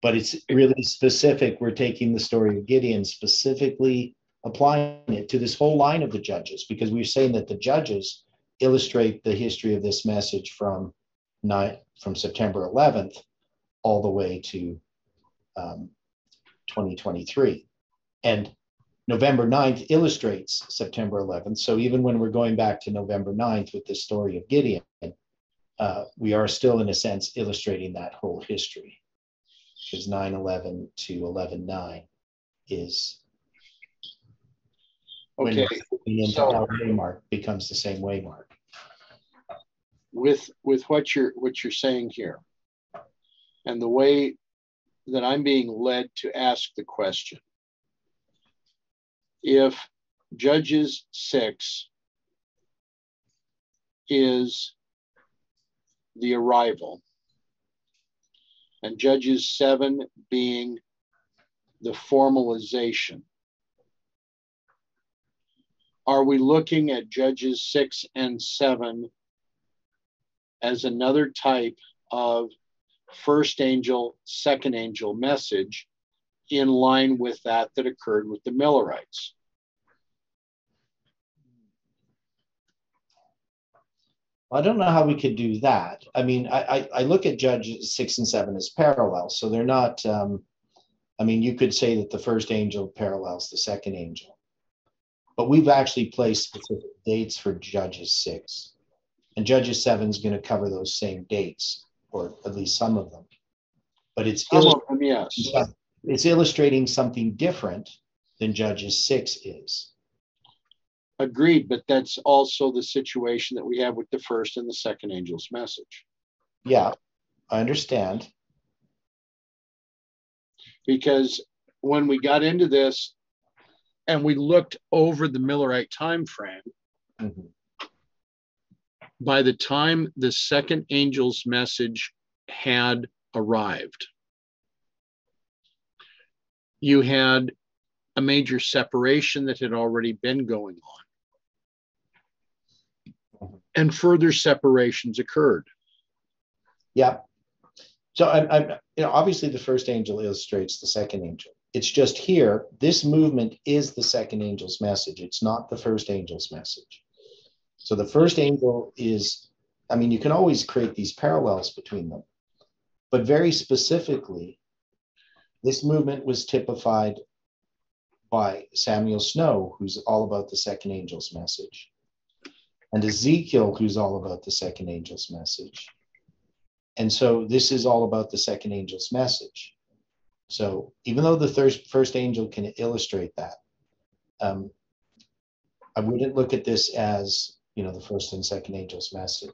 but it's really specific we're taking the story of gideon specifically applying it to this whole line of the judges because we're saying that the judges illustrate the history of this message from nine, from September 11th all the way to um, 2023. And November 9th illustrates September 11th. So even when we're going back to November 9th with the story of Gideon, uh, we are still, in a sense, illustrating that whole history because 9 11 to 11 9 is Okay. When so, waymark becomes the same waymark. With with what you're what you're saying here, and the way that I'm being led to ask the question, if Judges six is the arrival, and Judges seven being the formalization are we looking at Judges 6 and 7 as another type of first angel, second angel message in line with that that occurred with the Millerites? I don't know how we could do that. I mean, I, I, I look at Judges 6 and 7 as parallel. So they're not, um, I mean, you could say that the first angel parallels the second angel but we've actually placed specific dates for Judges 6. And Judges 7 is going to cover those same dates, or at least some of them. But it's, illust- them, yes. it's illustrating something different than Judges 6 is. Agreed, but that's also the situation that we have with the first and the second angel's message. Yeah, I understand. Because when we got into this, and we looked over the Millerite time frame. Mm-hmm. By the time the second angel's message had arrived, you had a major separation that had already been going on. And further separations occurred. Yeah. So I'm, I'm, you know, obviously the first angel illustrates the second angel. It's just here, this movement is the second angel's message. It's not the first angel's message. So the first angel is, I mean, you can always create these parallels between them, but very specifically, this movement was typified by Samuel Snow, who's all about the second angel's message, and Ezekiel, who's all about the second angel's message. And so this is all about the second angel's message. So even though the first, first angel can illustrate that, um, I wouldn't look at this as you know the first and second angel's message.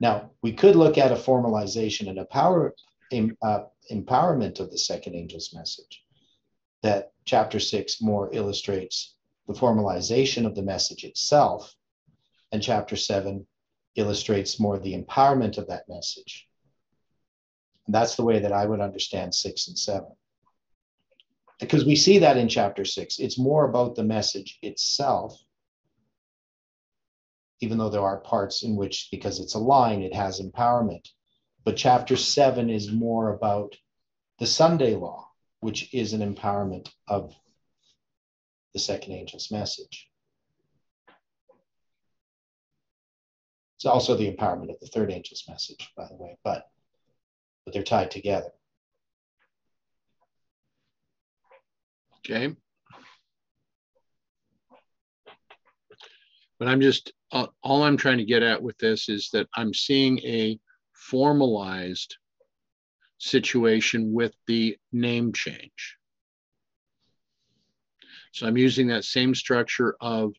Now we could look at a formalization and a power uh, empowerment of the second angel's message. That chapter six more illustrates the formalization of the message itself, and chapter seven illustrates more the empowerment of that message. And that's the way that I would understand six and seven. Because we see that in chapter six. It's more about the message itself, even though there are parts in which, because it's a line, it has empowerment. But chapter seven is more about the Sunday law, which is an empowerment of the second angel's message. It's also the empowerment of the third angel's message, by the way, but but they're tied together. Okay. But I'm just, uh, all I'm trying to get at with this is that I'm seeing a formalized situation with the name change. So I'm using that same structure of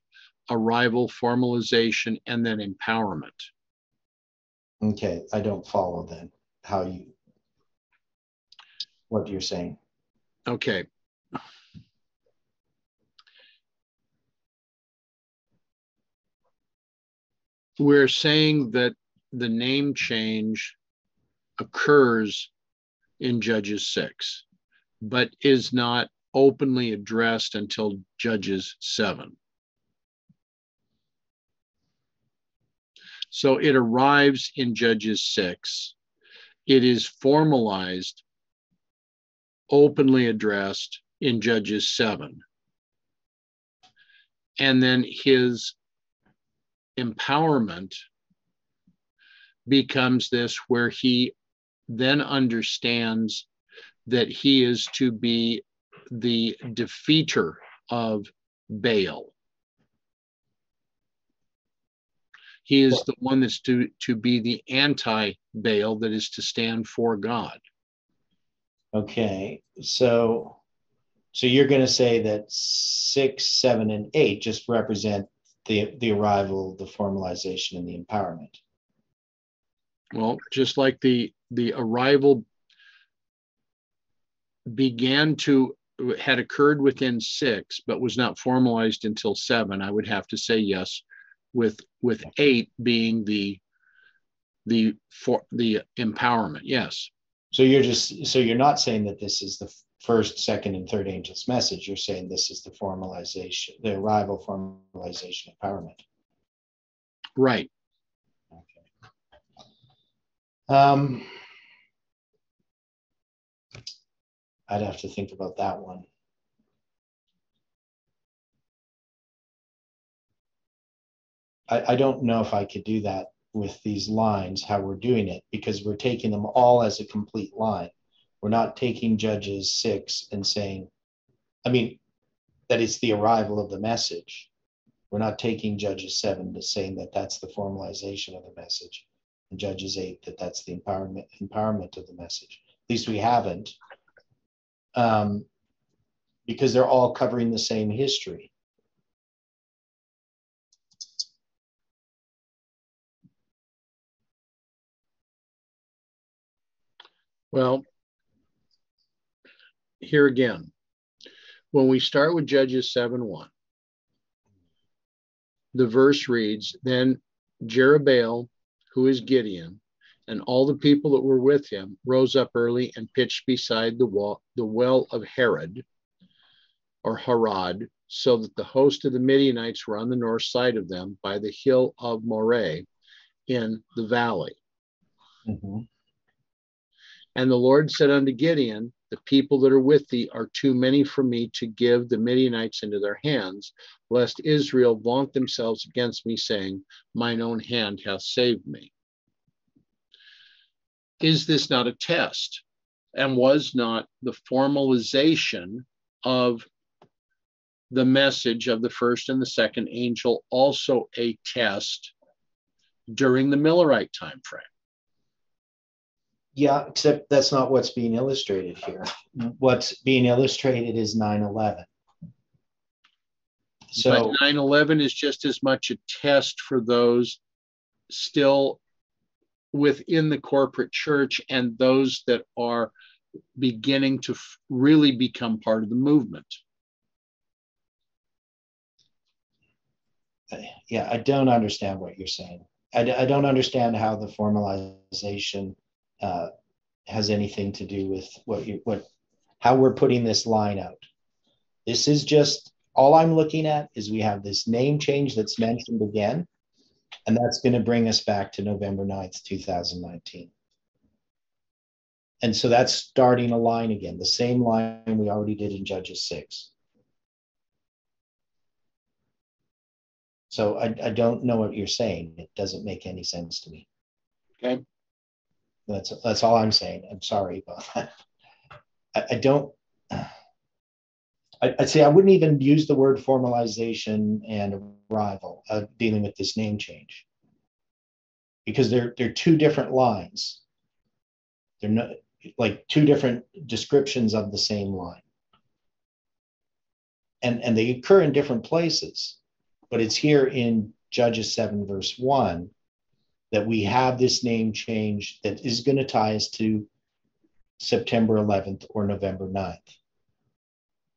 arrival, formalization, and then empowerment. Okay, I don't follow then how you, what you're saying. Okay. We're saying that the name change occurs in Judges 6, but is not openly addressed until Judges 7. So it arrives in Judges 6. It is formalized, openly addressed in Judges 7. And then his empowerment becomes this where he then understands that he is to be the defeater of Baal. He is the one that's to, to be the anti Baal, that is to stand for God. Okay, so so you're going to say that six, seven, and eight just represent the the arrival, the formalization, and the empowerment. Well, just like the the arrival began to had occurred within six, but was not formalized until seven, I would have to say yes, with with eight being the the for the empowerment. Yes. So you're just so you're not saying that this is the first, second, and third angel's message. You're saying this is the formalization, the arrival, formalization, empowerment. Right. Okay. Um, I'd have to think about that one. I, I don't know if I could do that with these lines, how we're doing it, because we're taking them all as a complete line. We're not taking Judges 6 and saying, I mean, that it's the arrival of the message. We're not taking Judges 7 to saying that that's the formalization of the message, and Judges 8 that that's the empowerment, empowerment of the message. At least we haven't, um, because they're all covering the same history. Well, here again, when we start with Judges 7 1, the verse reads Then Jerubbaal, who is Gideon, and all the people that were with him rose up early and pitched beside the, wall, the well of Herod or Harod, so that the host of the Midianites were on the north side of them by the hill of Moreh in the valley. Mm-hmm. And the Lord said unto Gideon, The people that are with thee are too many for me to give the Midianites into their hands, lest Israel vaunt themselves against me, saying, Mine own hand hath saved me. Is this not a test? And was not the formalization of the message of the first and the second angel also a test during the Millerite time frame? Yeah, except that's not what's being illustrated here. What's being illustrated is 9 11. So 9 11 is just as much a test for those still within the corporate church and those that are beginning to really become part of the movement. Uh, yeah, I don't understand what you're saying. I, I don't understand how the formalization uh, has anything to do with what you what how we're putting this line out. This is just all I'm looking at is we have this name change that's mentioned again, and that's going to bring us back to November 9th, 2019. And so that's starting a line again, the same line we already did in Judges 6. So I, I don't know what you're saying. It doesn't make any sense to me. Okay. That's that's all I'm saying. I'm sorry that. I, I don't. I, would say I wouldn't even use the word formalization and arrival of dealing with this name change because they're they're two different lines. They're not like two different descriptions of the same line. And, and they occur in different places, but it's here in Judges 7, verse 1, that we have this name change that is going to tie us to September 11th or November 9th.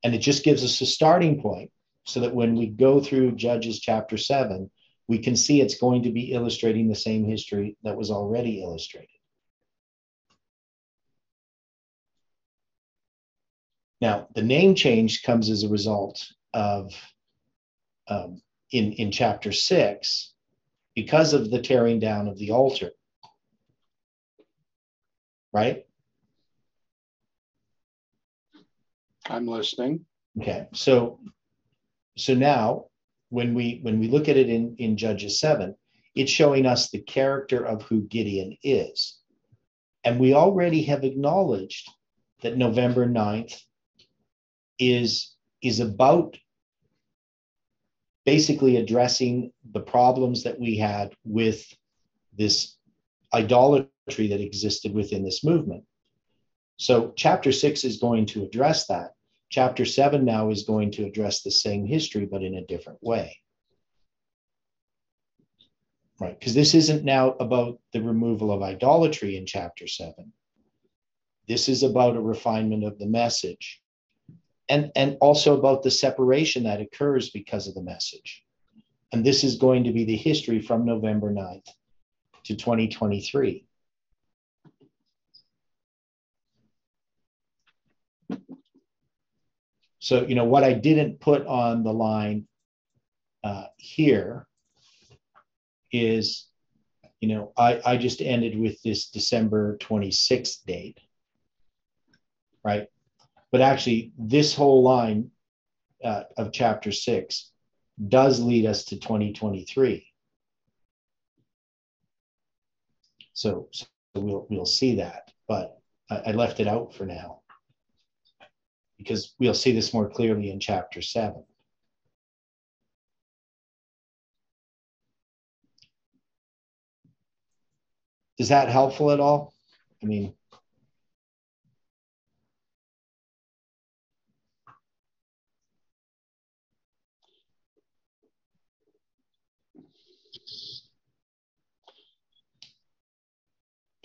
And it just gives us a starting point so that when we go through Judges chapter 7, we can see it's going to be illustrating the same history that was already illustrated. Now, the name change comes as a result of um, in, in chapter six because of the tearing down of the altar. Right? I'm listening. Okay. So so now when we when we look at it in, in Judges 7, it's showing us the character of who Gideon is. And we already have acknowledged that November 9th is is about basically addressing the problems that we had with this idolatry that existed within this movement. So, chapter six is going to address that. Chapter seven now is going to address the same history, but in a different way. Right? Because this isn't now about the removal of idolatry in chapter seven. This is about a refinement of the message and, and also about the separation that occurs because of the message. And this is going to be the history from November 9th to 2023. So, you know, what I didn't put on the line uh, here is, you know, I, I just ended with this December 26th date, right? But actually, this whole line uh, of chapter six does lead us to 2023. So, so we'll we'll see that, but I, I left it out for now because we'll see this more clearly in chapter seven. Is that helpful at all? I mean,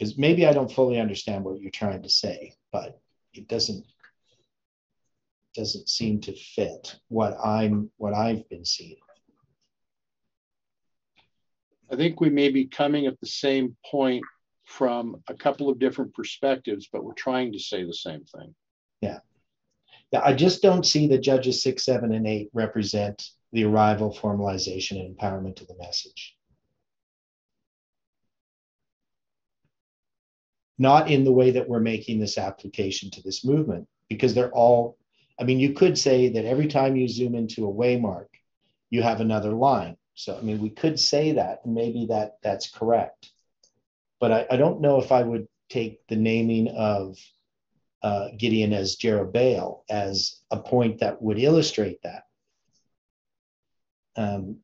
because maybe I don't fully understand what you're trying to say, but it doesn't doesn't seem to fit what I'm what I've been seeing. I think we may be coming at the same point from a couple of different perspectives, but we're trying to say the same thing. Yeah. Yeah, I just don't see that judges six, seven, and eight represent the arrival, formalization, and empowerment of the message. Not in the way that we're making this application to this movement, because they're all, I mean, you could say that every time you zoom into a waymark, you have another line. So, I mean, we could say that, and maybe that that's correct. But I, I don't know if I would take the naming of uh, Gideon as Jerubbaal as a point that would illustrate that. Um,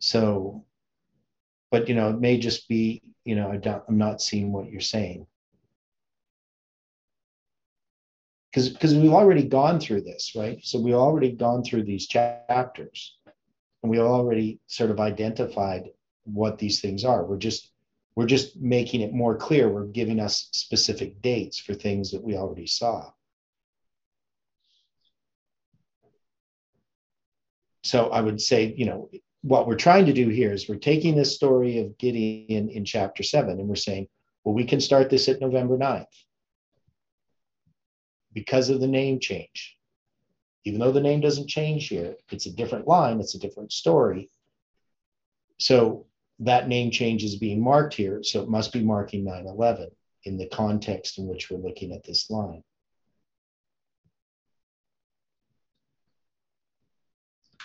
so but you know it may just be you know I i'm not seeing what you're saying. Because because we've already gone through this right? So we've already gone through these chapters and we already sort of identified what these things are. We're just we're just making it more clear. We're giving us specific dates for things that we already saw. So i would say you know what we're trying to do here is we're taking this story of Gideon in chapter seven and we're saying, well, we can start this at November 9th because of the name change. Even though the name doesn't change here, it's a different line, it's a different story. So that name change is being marked here. So it must be marking 9 11 in the context in which we're looking at this line.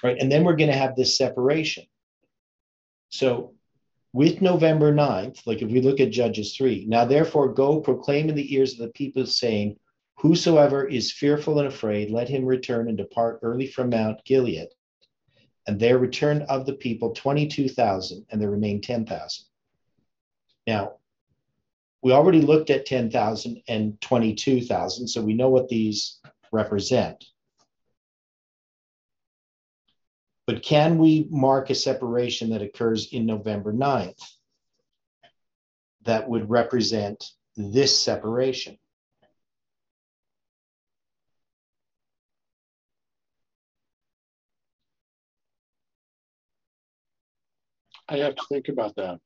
Right? And then we're going to have this separation. So with November 9th, like if we look at Judges 3, now therefore go proclaim in the ears of the people, saying, Whosoever is fearful and afraid, let him return and depart early from Mount Gilead. And there returned of the people 22,000, and there remained 10,000. Now, we already looked at 10,000 and 22,000, so we know what these represent. But can we mark a separation that occurs in November 9th that would represent this separation? I have to think about that.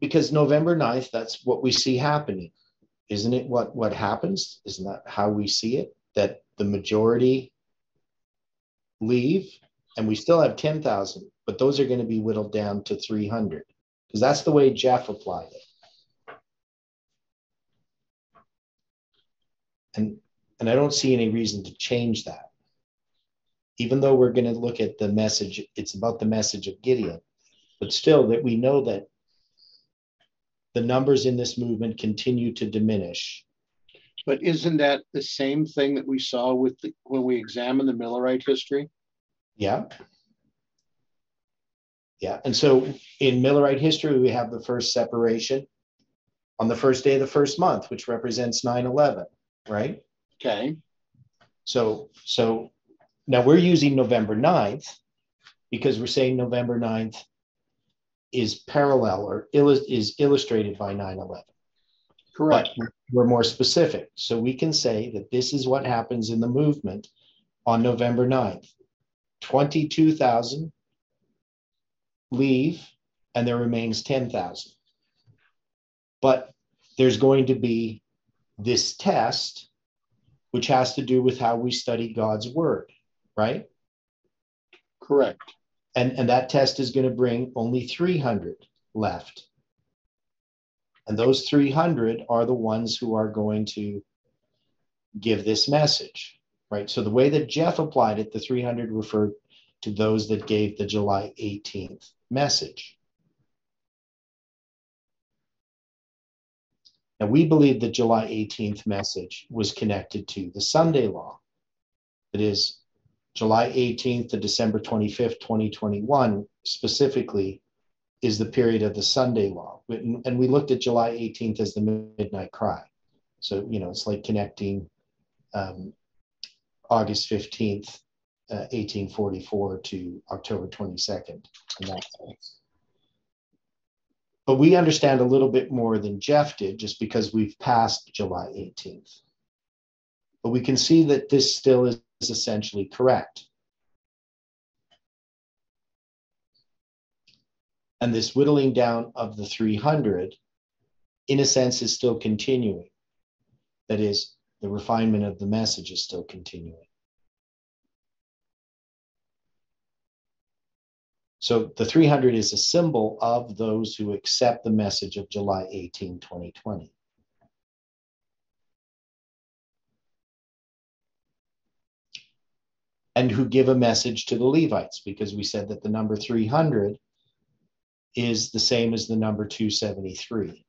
Because November 9th, that's what we see happening. Isn't it what, what happens? Isn't that how we see it? That the majority leave and we still have 10,000, but those are going to be whittled down to 300 because that's the way Jeff applied it. And, and I don't see any reason to change that. Even though we're going to look at the message, it's about the message of Gideon, but still that we know that the numbers in this movement continue to diminish but isn't that the same thing that we saw with the, when we examined the Millerite history? Yeah. Yeah. And so in Millerite history, we have the first separation on the first day of the first month, which represents 9 11, right? Okay. So, so now we're using November 9th because we're saying November 9th is parallel or is illustrated by 9 11. Correct. But we're more specific. So we can say that this is what happens in the movement on November 9th. 22,000 leave and there remains 10,000. But there's going to be this test, which has to do with how we study God's word, right? Correct. And, and that test is going to bring only 300 left. And those 300 are the ones who are going to give this message, right? So the way that Jeff applied it, the 300 referred to those that gave the July 18th message. Now, we believe the July 18th message was connected to the Sunday law. That is, July 18th to December 25th, 2021, specifically is the period of the Sunday law. And we looked at July 18th as the midnight cry. So, you know, it's like connecting um, August 15th, uh, 1844 to October 22nd in that sense. But we understand a little bit more than Jeff did just because we've passed July 18th. But we can see that this still is essentially correct. And this whittling down of the 300, in a sense, is still continuing. That is, the refinement of the message is still continuing. So the 300 is a symbol of those who accept the message of July 18, 2020. And who give a message to the Levites, because we said that the number 300 is the same as the number 273.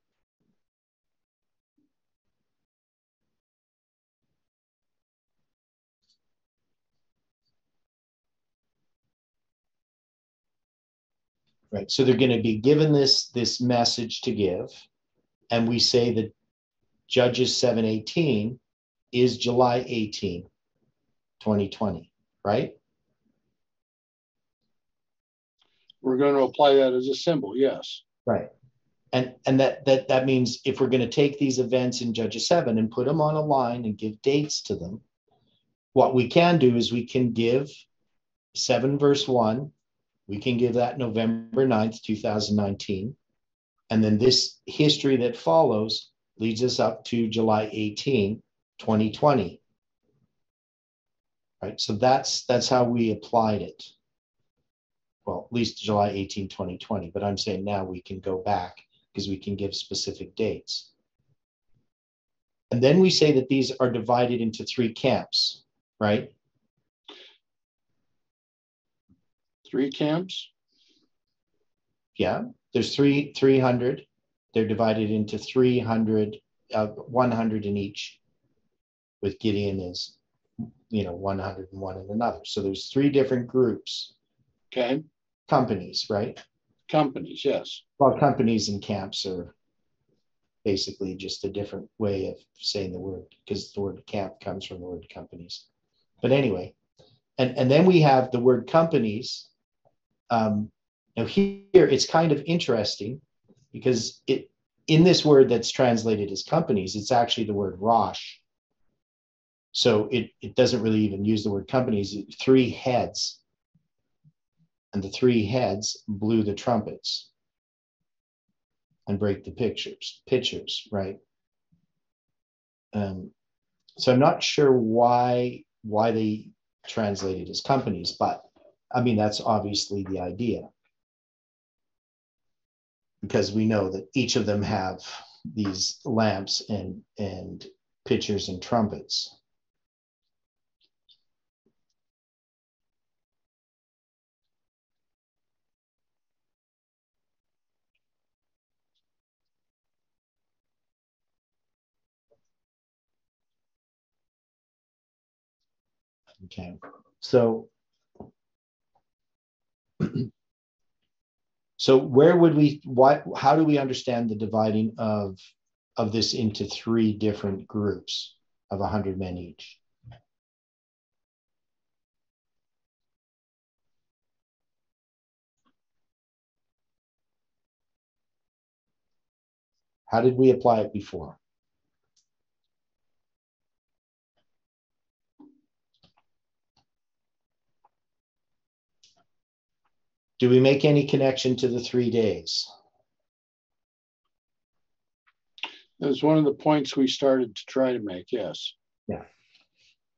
Right, so they're going to be given this, this message to give, and we say that Judges 718 is July 18, 2020, right? We're going to apply that as a symbol, yes. Right. And and that that that means if we're going to take these events in Judges 7 and put them on a line and give dates to them, what we can do is we can give 7 verse 1, we can give that November 9th, 2019. And then this history that follows leads us up to July 18, 2020. Right? So that's that's how we applied it well, at least July 18, 2020. But I'm saying now we can go back because we can give specific dates. And then we say that these are divided into three camps, right? Three camps? Yeah, there's three 300 they're divided into 300, uh, 100 in each, with Gideon is, you know, 101 in another. So there's three different groups, Okay, companies, right? companies, yes. Well, companies and camps are basically just a different way of saying the word because the word camp comes from the word companies. But anyway, and, and then we have the word companies. Um, now here it's kind of interesting because it in this word that's translated as companies, it's actually the word Rosh. So it, it doesn't really even use the word companies, three heads. And the three heads blew the trumpets and break the pictures, pitchers, right? Um, so I'm not sure why why they translated as companies, but I mean that's obviously the idea because we know that each of them have these lamps and and pitchers and trumpets. Okay, so so where would we why how do we understand the dividing of of this into three different groups of 100 men each? How did we apply it before? Do we make any connection to the three days? That was one of the points we started to try to make, yes. Yeah.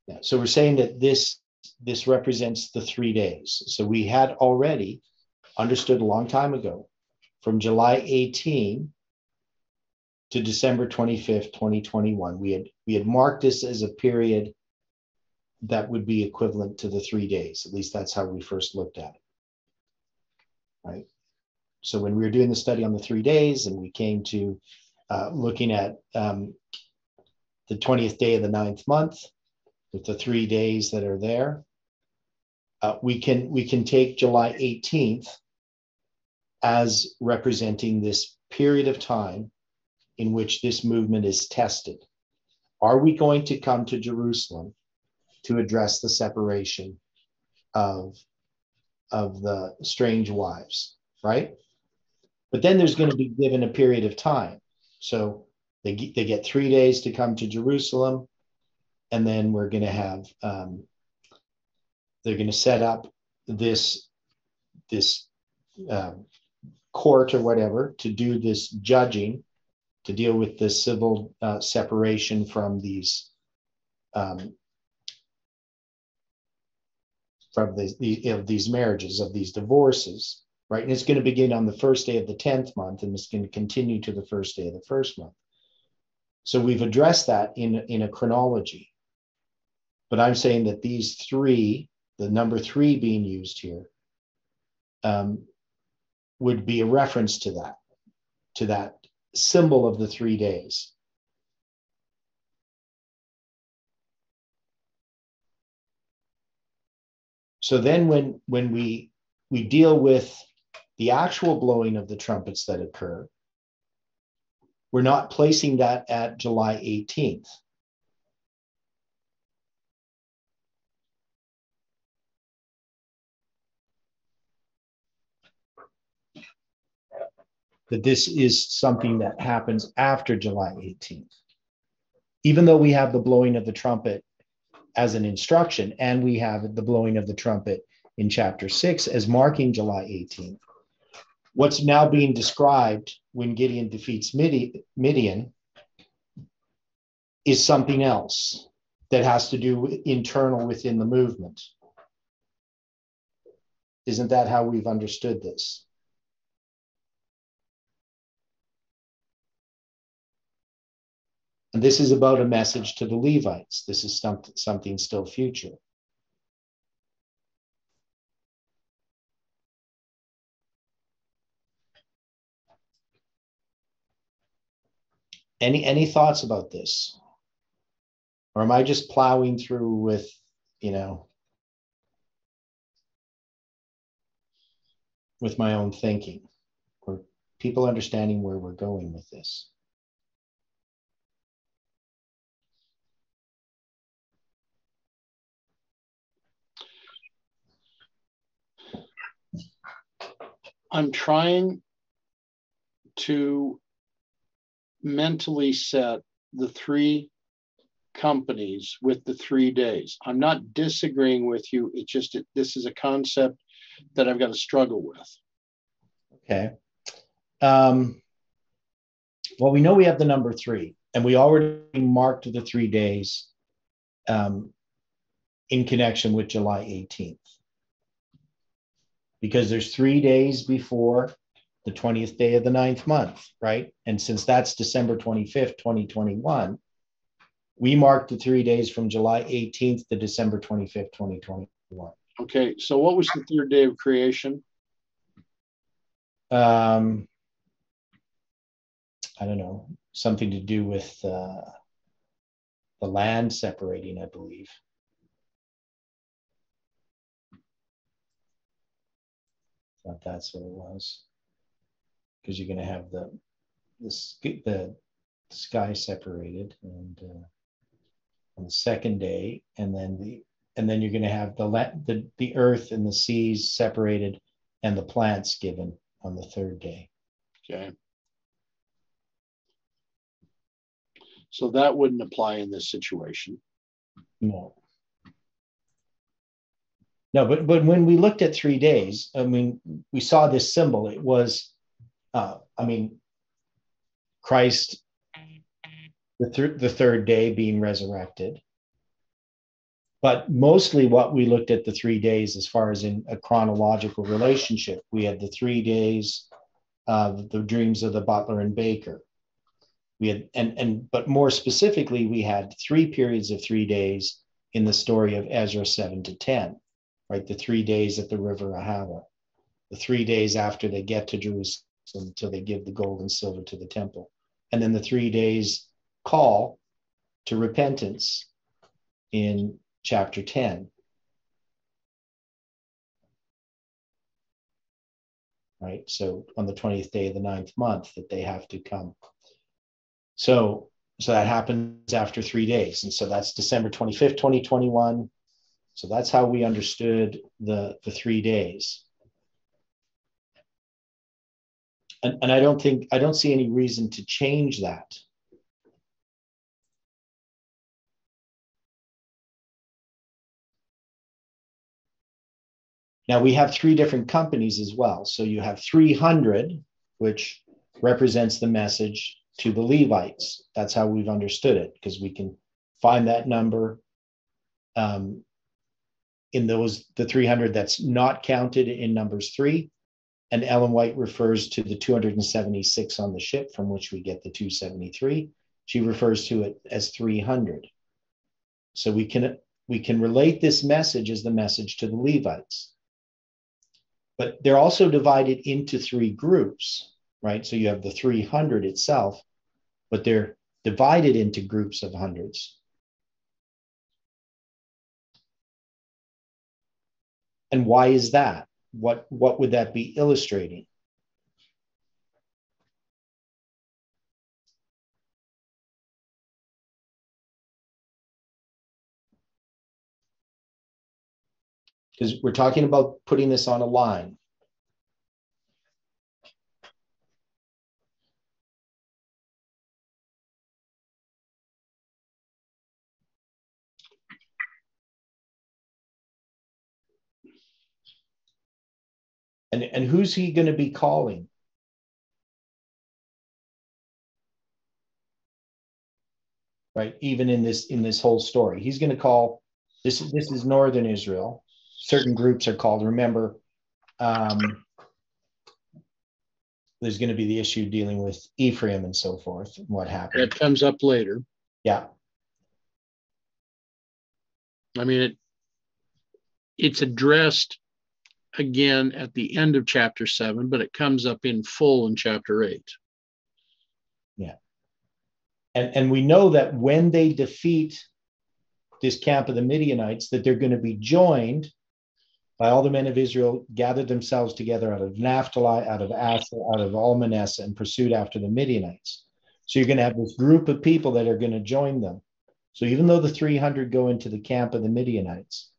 Yeah. So we're saying that this this represents the three days. So we had already understood a long time ago from July 18 to December 25th, 2021. We had we had marked this as a period that would be equivalent to the three days. At least that's how we first looked at it right? So when we were doing the study on the three days and we came to uh, looking at um, the 20th day of the ninth month with the three days that are there, uh, we can we can take July 18th as representing this period of time in which this movement is tested. Are we going to come to Jerusalem to address the separation of of the strange wives, right? But then there's going to be given a period of time. So they, they get three days to come to Jerusalem, and then we're going to have, um, they're going to set up this, this um, court or whatever to do this judging, to deal with the civil uh, separation from these um, from the, the, of these marriages, of these divorces, right? And it's going to begin on the first day of the 10th month and it's going to continue to the first day of the first month. So we've addressed that in, in a chronology. But I'm saying that these three, the number three being used here, um, would be a reference to that, to that symbol of the three days. So then when, when we, we deal with the actual blowing of the trumpets that occur, we're not placing that at July 18th. That this is something that happens after July 18th. Even though we have the blowing of the trumpet as an instruction, and we have the blowing of the trumpet in chapter six as marking July 18th. What's now being described when Gideon defeats Midian is something else that has to do with internal within the movement. Isn't that how we've understood this? This is about a message to the Levites. This is something still future. any any thoughts about this? Or am I just plowing through with, you know, with my own thinking? Or people understanding where we're going with this? I'm trying to mentally set the three companies with the three days. I'm not disagreeing with you. It's just this is a concept that I've got to struggle with. Okay. Um, well, we know we have the number three, and we already marked the three days um, in connection with July 18th because there's three days before the 20th day of the ninth month, right? And since that's December 25th, 2021, we marked the three days from July 18th to December 25th, 2021. Okay, so what was the third day of creation? Um, I don't know, something to do with uh, the land separating, I believe. Thought that's what it was. Because you're going to have the, the the sky separated and uh, on the second day, and then the and then you're going to have the the the earth and the seas separated, and the plants given on the third day. Okay. So that wouldn't apply in this situation. No. No, but but when we looked at three days, I mean, we saw this symbol. It was, uh, I mean, Christ, the th- the third day being resurrected. But mostly, what we looked at the three days, as far as in a chronological relationship, we had the three days of the dreams of the butler and baker. We had, and and but more specifically, we had three periods of three days in the story of Ezra seven to ten right? The three days at the river Ahava, the three days after they get to Jerusalem until they give the gold and silver to the temple, and then the three days call to repentance in chapter 10. Right, so on the 20th day of the ninth month, that they have to come. So, so that happens after three days, and so that's December 25th, 2021, so that's how we understood the, the three days. And, and I don't think, I don't see any reason to change that. Now we have three different companies as well. So you have 300, which represents the message to the Levites. That's how we've understood it because we can find that number um, in those the 300 that's not counted in numbers three. And ellen white refers to the 276 on the ship from which we get the 273 she refers to it as 300 so we can we can relate this message as the message to the levites. But they're also divided into three groups right? So you have the 300 itself but they're divided into groups of hundreds And why is that? What, what would that be illustrating? Because we're talking about putting this on a line. And, and who's he going to be calling? Right, even in this in this whole story, he's going to call this. This is northern Israel. Certain groups are called. Remember, um, there's going to be the issue dealing with Ephraim and so forth. And what happened? That comes up later. Yeah. I mean, it it's addressed again at the end of chapter seven, but it comes up in full in chapter eight. Yeah. And, and we know that when they defeat this camp of the Midianites, that they're going to be joined by all the men of Israel gathered themselves together out of Naphtali, out of Asher, out of all Manasseh, and pursued after the Midianites. So you're going to have this group of people that are going to join them. So even though the 300 go into the camp of the Midianites,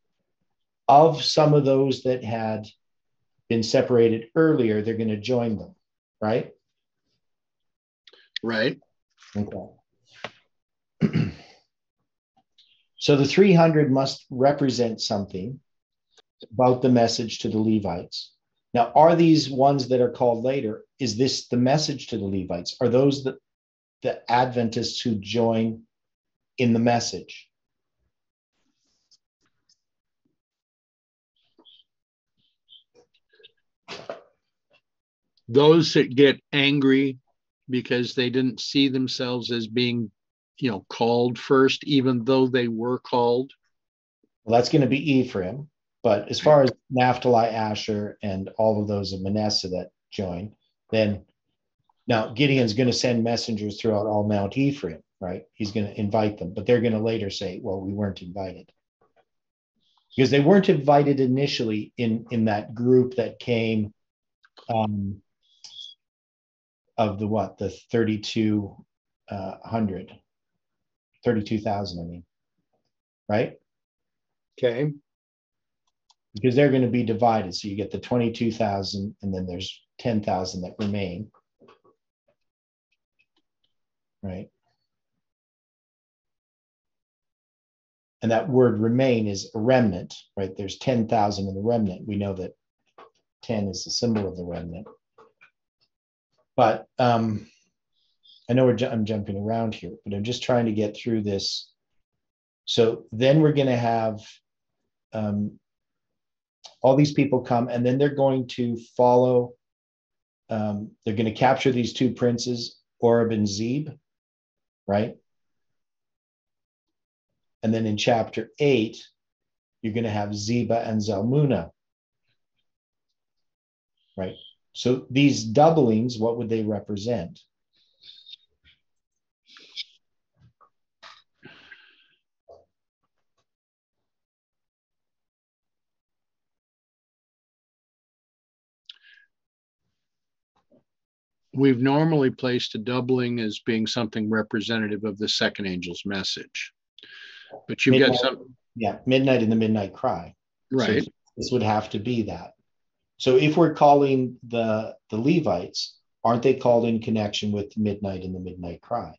of some of those that had been separated earlier, they're going to join them, right? Right. Okay. so the 300 must represent something about the message to the Levites. Now, are these ones that are called later? Is this the message to the Levites? Are those the, the Adventists who join in the message? Those that get angry because they didn't see themselves as being, you know, called first, even though they were called. Well, that's going to be Ephraim. But as far as Naphtali, Asher, and all of those of Manasseh that join, then now Gideon's going to send messengers throughout all Mount Ephraim, right? He's going to invite them, but they're going to later say, well, we weren't invited. Because they weren't invited initially in, in that group that came um, of the what, the 3,200, uh, 32,000, I mean, right? Okay because they're going to be divided. So you get the 22,000 and then there's 10,000 that remain. Right. And that word remain is a remnant, right? There's 10,000 in the remnant. We know that 10 is the symbol of the remnant. But um, I know I'm jumping around here, but I'm just trying to get through this. So then we're going to have um, all these people come and then they're going to follow um, they're going to capture these two princes oreb and zeb right? And then in chapter 8 you're going to have zebah and zalmunna. Right so these doublings what would they represent we've normally placed a doubling as being something representative of the second angel's message. But you've midnight, got some. Yeah, midnight in the midnight cry. Right. So this would have to be that. So if we're calling the the Levites, aren't they called in connection with midnight and the midnight cry?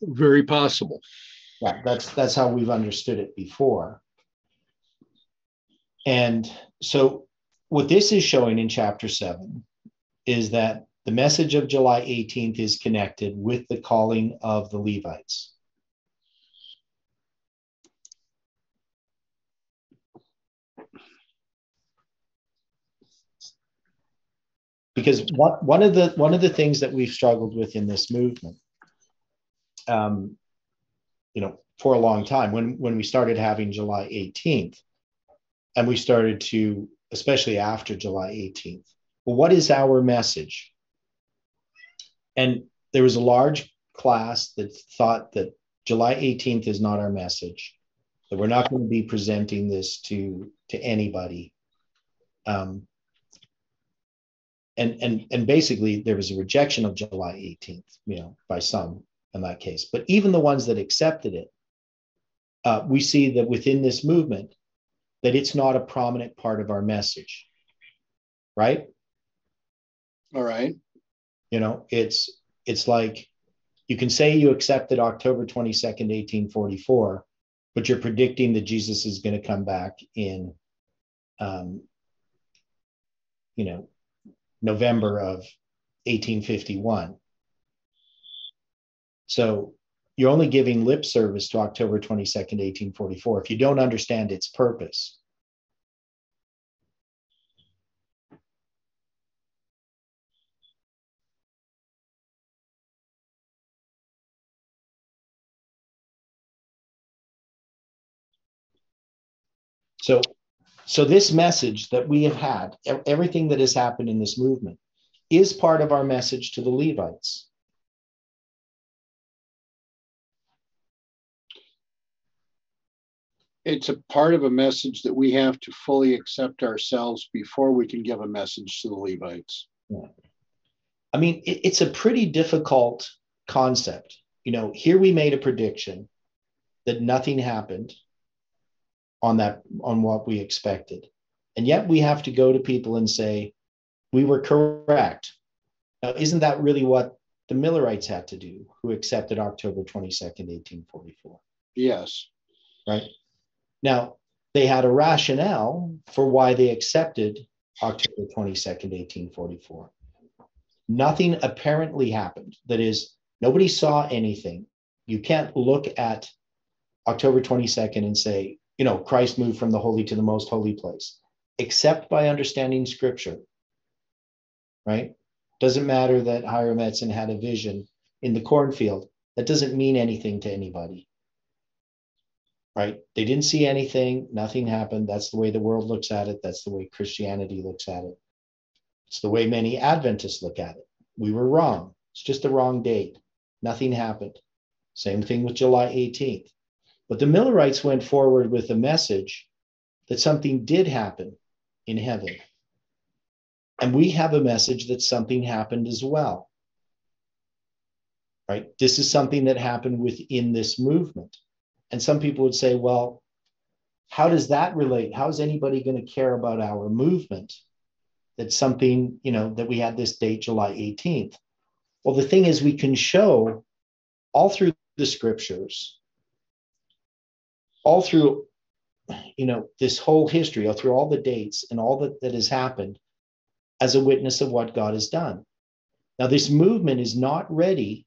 Very possible. Yeah, that's that's how we've understood it before. And so what this is showing in chapter 7 is that the message of July 18th is connected with the calling of the Levites. Because one, one of the one of the things that we've struggled with in this movement, um, you know, for a long time, when when we started having July 18th, and we started to especially after July 18th. Well, what is our message? And there was a large class that thought that July 18th is not our message, that we're not going to be presenting this to, to anybody. Um, and, and, and basically, there was a rejection of July 18th, you know, by some in that case. But even the ones that accepted it, uh, we see that within this movement, that it's not a prominent part of our message. Right? All right. You know, it's it's like you can say you accepted October 22nd, 1844, but you're predicting that Jesus is going to come back in um, you know, November of 1851. So you're only giving lip service to October 22nd, 1844, if you don't understand its purpose. So, so, this message that we have had, everything that has happened in this movement, is part of our message to the Levites. It's a part of a message that we have to fully accept ourselves before we can give a message to the Levites. Yeah. I mean, it, it's a pretty difficult concept. You know, here we made a prediction that nothing happened on that on what we expected. And yet we have to go to people and say, we were correct. Now, isn't that really what the Millerites had to do, who accepted October 22nd, 1844? Yes. Right. Now, they had a rationale for why they accepted October 22nd, 1844. Nothing apparently happened. That is, nobody saw anything. You can't look at October 22nd and say, you know, Christ moved from the holy to the most holy place, except by understanding scripture. Right? Doesn't matter that Hiram Edson had a vision in the cornfield. That doesn't mean anything to anybody. Right? They didn't see anything, nothing happened. That's the way the world looks at it. That's the way Christianity looks at it. It's the way many Adventists look at it. We were wrong. It's just the wrong date. Nothing happened. Same thing with July 18th. But the Millerites went forward with a message that something did happen in heaven. And we have a message that something happened as well. Right? This is something that happened within this movement. And some people would say, well, how does that relate? How is anybody going to care about our movement? That something, you know, that we had this date, July 18th. Well, the thing is, we can show all through the scriptures all through you know this whole history all through all the dates and all that, that has happened as a witness of what god has done. Now this movement is not ready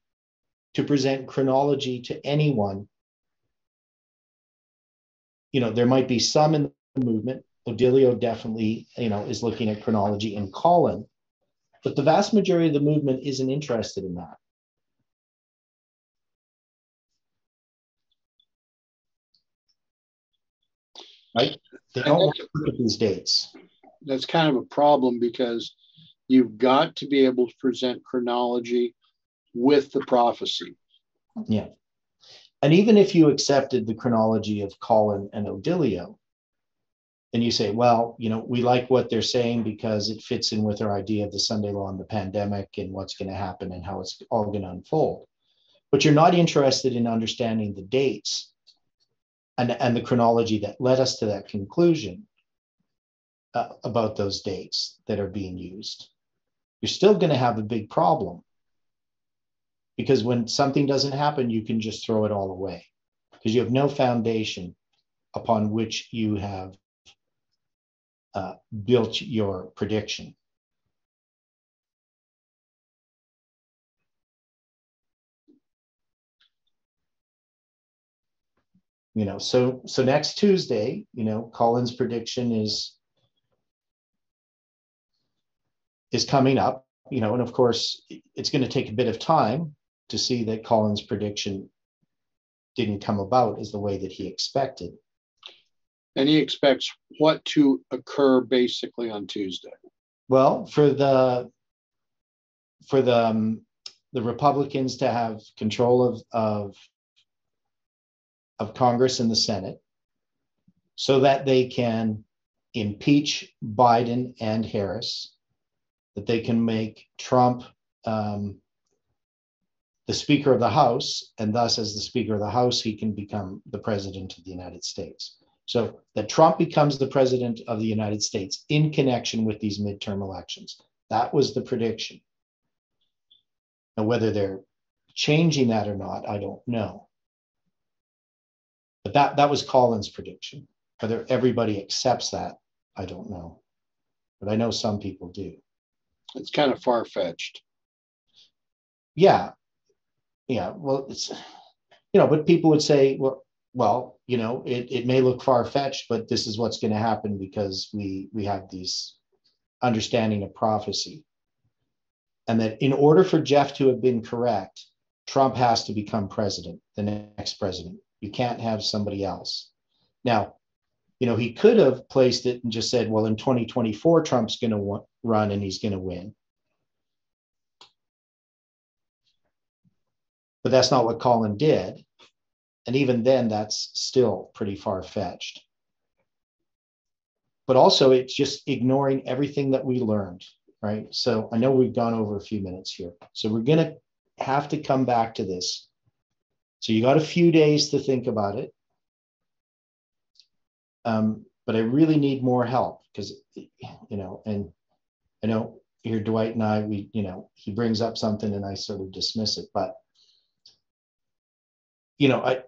to present chronology to anyone. You know there might be some in the movement. Odilio definitely you know is looking at chronology and colin but the vast majority of the movement isn't interested in that right? They don't want to look at these dates. That's kind of a problem because you've got to be able to present chronology with the prophecy. Yeah. And even if you accepted the chronology of Colin and Odilio, and you say, well, you know, we like what they're saying because it fits in with our idea of the Sunday law and the pandemic and what's going to happen and how it's all going to unfold. But you're not interested in understanding the dates and, and the chronology that led us to that conclusion uh, about those dates that are being used, you're still going to have a big problem. Because when something doesn't happen, you can just throw it all away because you have no foundation upon which you have uh, built your prediction. You know so so next tuesday you know colin's prediction is is coming up you know and of course it's going to take a bit of time to see that colin's prediction didn't come about as the way that he expected. And he expects what to occur basically on tuesday? Well for the for the um, the republicans to have control of of of Congress and the Senate so that they can impeach Biden and Harris, that they can make Trump um, the Speaker of the House, and thus, as the Speaker of the House, he can become the President of the United States. So that Trump becomes the President of the United States in connection with these midterm elections. That was the prediction. Now, whether they're changing that or not, I don't know. But that that was Colin's prediction. Whether everybody accepts that, I don't know. But I know some people do. It's kind of far fetched. Yeah. Yeah. Well, it's you know, but people would say, well, well, you know, it, it may look far fetched, but this is what's going to happen because we we have these understanding of prophecy. And that in order for Jeff to have been correct, Trump has to become president, the next president. You can't have somebody else. Now, you know, he could have placed it and just said, well, in 2024, Trump's going to run and he's going to win. But that's not what Colin did. And even then, that's still pretty far fetched. But also, it's just ignoring everything that we learned, right? So I know we've gone over a few minutes here. So we're going to have to come back to this. So you got a few days to think about it. Um, but I really need more help because, you know, and I know here Dwight and I, we, you know, he brings up something and I sort of dismiss it, but you know, I,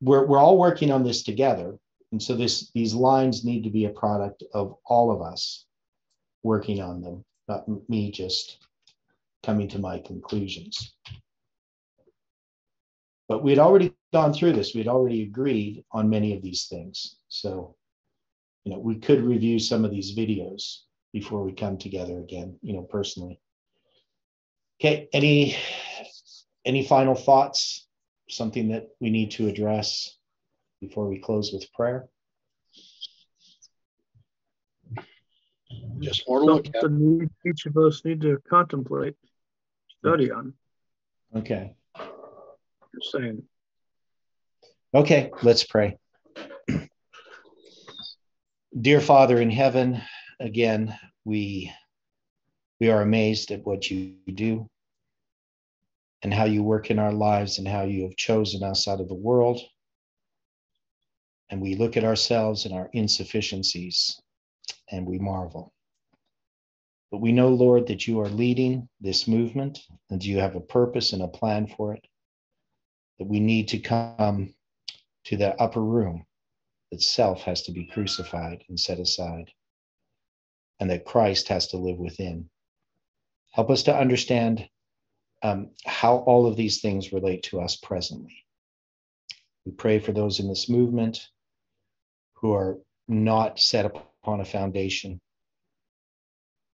we're we're all working on this together, and so this these lines need to be a product of all of us working on them, not me just coming to my conclusions. But we had already gone through this. We had already agreed on many of these things. So, you know, we could review some of these videos before we come together again, you know, personally. Okay, any any final thoughts? Something that we need to address before we close with prayer? Just more to look at. Each of us need to contemplate, study on. Okay. Just saying. Okay, let's pray. Dear Father in heaven, again, we we are amazed at what you do and how you work in our lives and how you have chosen us out of the world. And we look at ourselves and our insufficiencies and we marvel. But we know, Lord, that you are leading this movement and you have a purpose and a plan for it. That we need to come to that upper room, that self has to be crucified and set aside, and that Christ has to live within. Help us to understand um, how all of these things relate to us presently. We pray for those in this movement who are not set upon a foundation.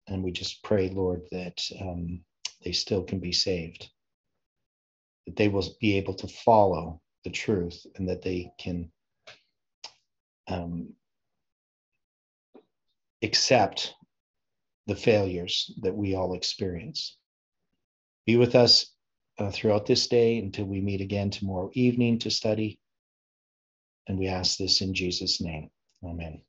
And we just pray, Lord, that um, they still can be saved, that they will be able to follow the truth, and that they can um, accept the failures that we all experience. Be with us uh, throughout this day until we meet again tomorrow evening to study. And we ask this in Jesus' name. Amen.